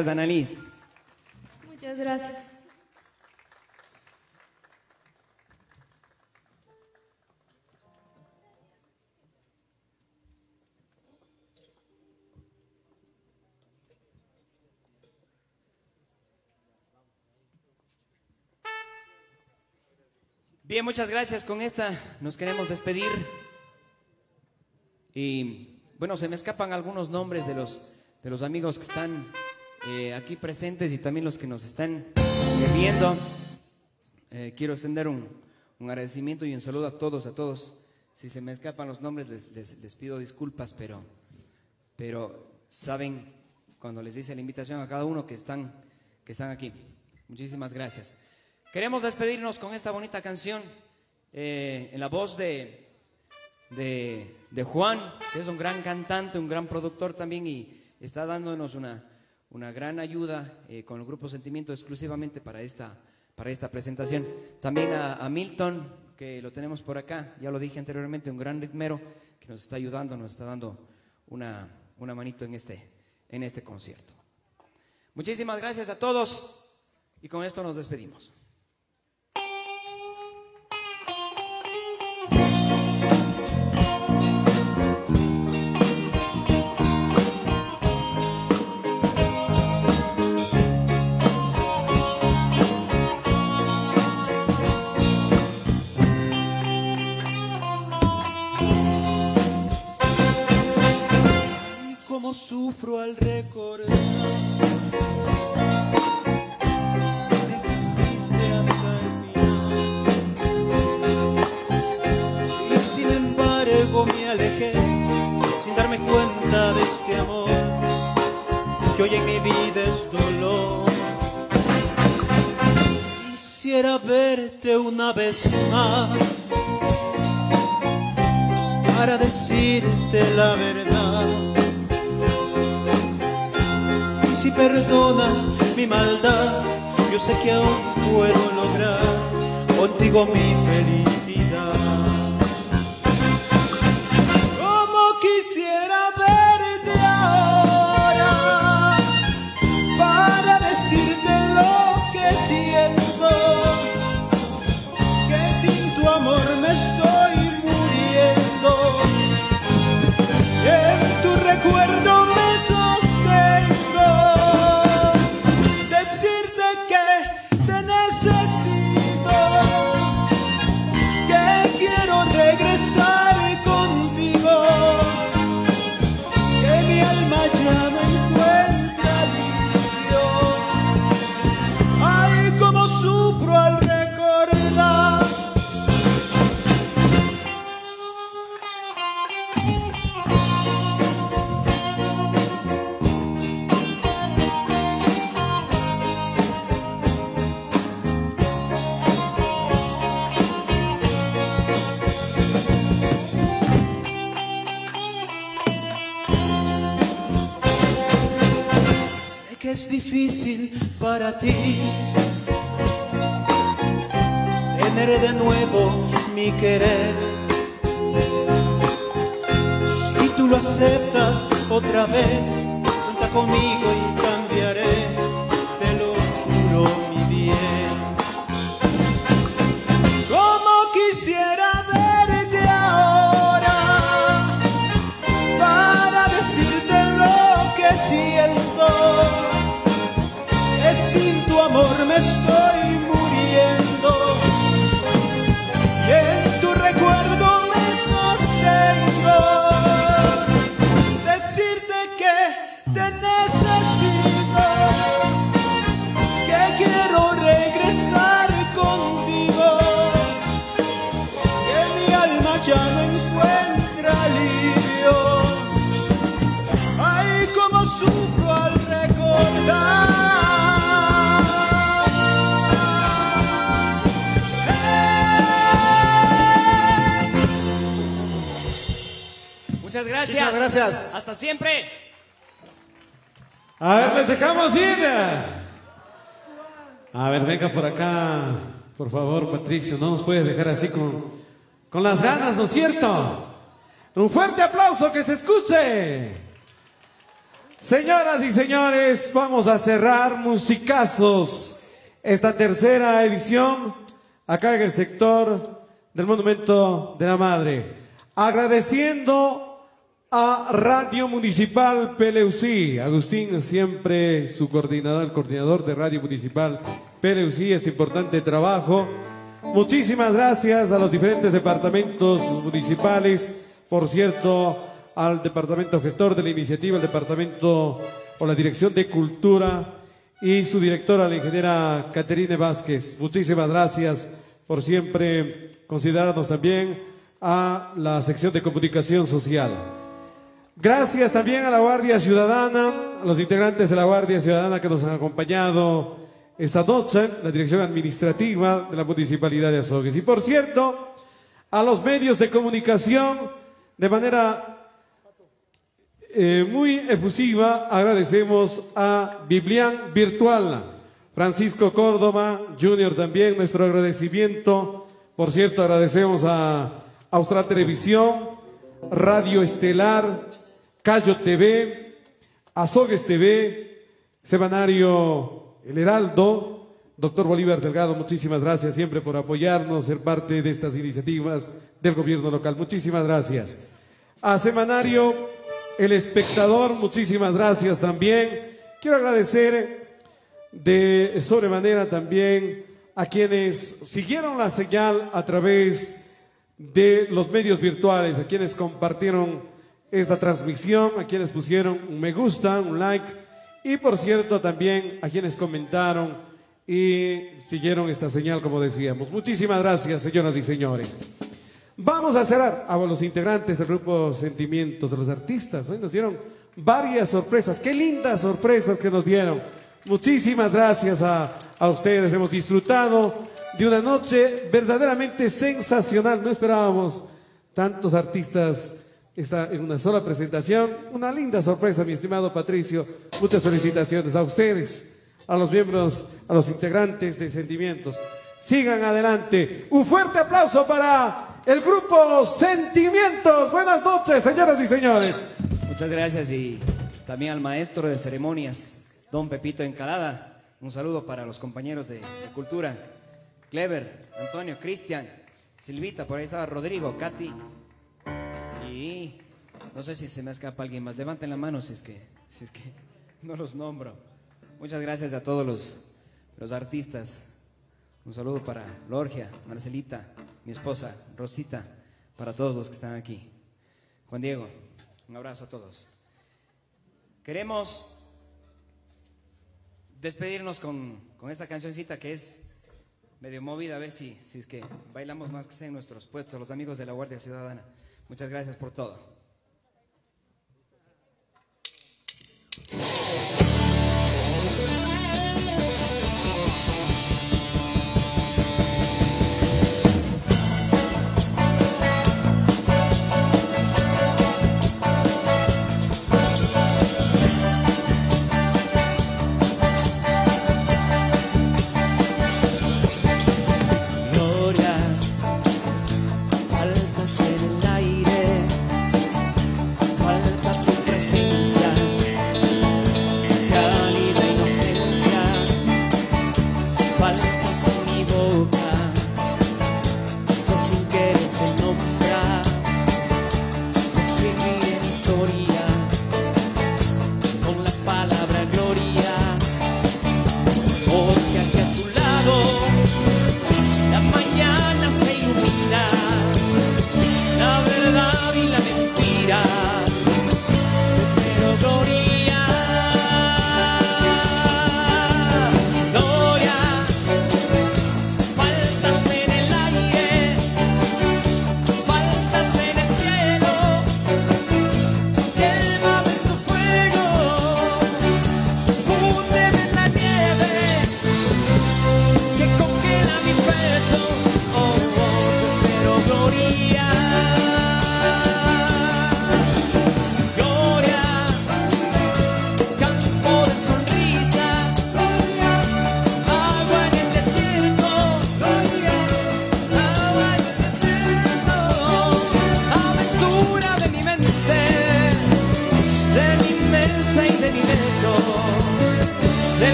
Gracias, Annalise. Muchas gracias. Bien, muchas gracias. Con esta nos queremos despedir. Y bueno, se me escapan algunos nombres de los, de los amigos que están eh, aquí presentes y también los que nos están viendo. Eh, quiero extender un, un agradecimiento y un saludo a todos, a todos. Si se me escapan los nombres, les, les- les pido disculpas, pero, pero saben cuando les dice la invitación a cada uno que están, que están aquí. Muchísimas gracias. Queremos despedirnos con esta bonita canción eh, en la voz de, de, de Juan, que es un gran cantante, un gran productor también y está dándonos una, una gran ayuda eh, con el grupo Sentimiento exclusivamente para esta, para esta presentación. También a, a Milton, que lo tenemos por acá, ya lo dije anteriormente, un gran ritmero que nos está ayudando, nos está dando una, una manito en este, en este concierto. Muchísimas gracias a todos y con esto nos despedimos. Sufro al recordar me alejé sin darme cuenta de este amor que hoy en mi vida es dolor. Quisiera verte una vez más para decirte la verdad. Perdonas mi maldad, yo sé que aún puedo lograr contigo mi felicidad. Para ti tener de nuevo mi querer. Gracias. Muchas gracias. Hasta siempre. A ver, les dejamos ir. A ver, venga por acá. Por favor, Patricio, no nos puedes dejar así con, con las ganas, ¿no es cierto? Un fuerte aplauso que se escuche. Señoras y señores, vamos a cerrar musicazos esta tercera edición acá en el sector del Monumento de la Madre. Agradeciendo a Radio Municipal Peleucí, Agustín, siempre su coordinador, el coordinador de Radio Municipal Peleucí, este importante trabajo. Muchísimas gracias a los diferentes departamentos municipales, por cierto, al departamento gestor de la iniciativa, el departamento o la Dirección de Cultura y su directora, la ingeniera Caterine Vázquez. Muchísimas gracias por siempre considerarnos también a la sección de comunicación social. Gracias también a la Guardia Ciudadana, a los integrantes de la Guardia Ciudadana que nos han acompañado esta noche, la Dirección Administrativa de la Municipalidad de Azogues. Y por cierto, a los medios de comunicación, de manera eh, muy efusiva, agradecemos a Biblian Virtual, Francisco Córdoba Junior también, nuestro agradecimiento. Por cierto, agradecemos a Austral Televisión, Radio Estelar, Cayo TV, Azogues TV, Semanario El Heraldo, doctor Bolívar Delgado, muchísimas gracias siempre por apoyarnos, ser parte de estas iniciativas del gobierno local. Muchísimas gracias. A Semanario El Espectador, muchísimas gracias también. Quiero agradecer de sobremanera también a quienes siguieron la señal a través de los medios virtuales, a quienes compartieron esta transmisión, a quienes pusieron un me gusta, un like y por cierto también a quienes comentaron y siguieron esta señal como decíamos. Muchísimas gracias, señoras y señores. Vamos a cerrar a los integrantes del grupo Sentimientos de los Artistas. Hoy nos dieron varias sorpresas. Qué lindas sorpresas que nos dieron. Muchísimas gracias a, a ustedes. Hemos disfrutado de una noche verdaderamente sensacional. No esperábamos tantos artistas esta, en una sola presentación. Una linda sorpresa, mi estimado Patricio. Muchas felicitaciones a ustedes, a los miembros, a los integrantes de Sentimientos. Sigan adelante. Un fuerte aplauso para el grupo Sentimientos. Buenas noches, señoras y señores. Muchas gracias y también al maestro de ceremonias, don Pepito Encalada. Un saludo para los compañeros de, de cultura. Clever, Antonio, Cristian, Silvita, por ahí estaba Rodrigo, Katy. No sé si se me escapa alguien más. Levanten la mano si es que, si es que no los nombro. Muchas gracias a todos los, los artistas. Un saludo para Lorgia, Marcelita, mi esposa, Rosita, para todos los que están aquí. Juan Diego, un abrazo a todos. Queremos despedirnos con, con esta cancioncita que es medio movida, a ver si, si es que bailamos más que sea en nuestros puestos, los amigos de la Guardia Ciudadana. Muchas gracias por todo. Oh.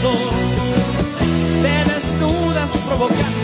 besos, te desnudas provocando.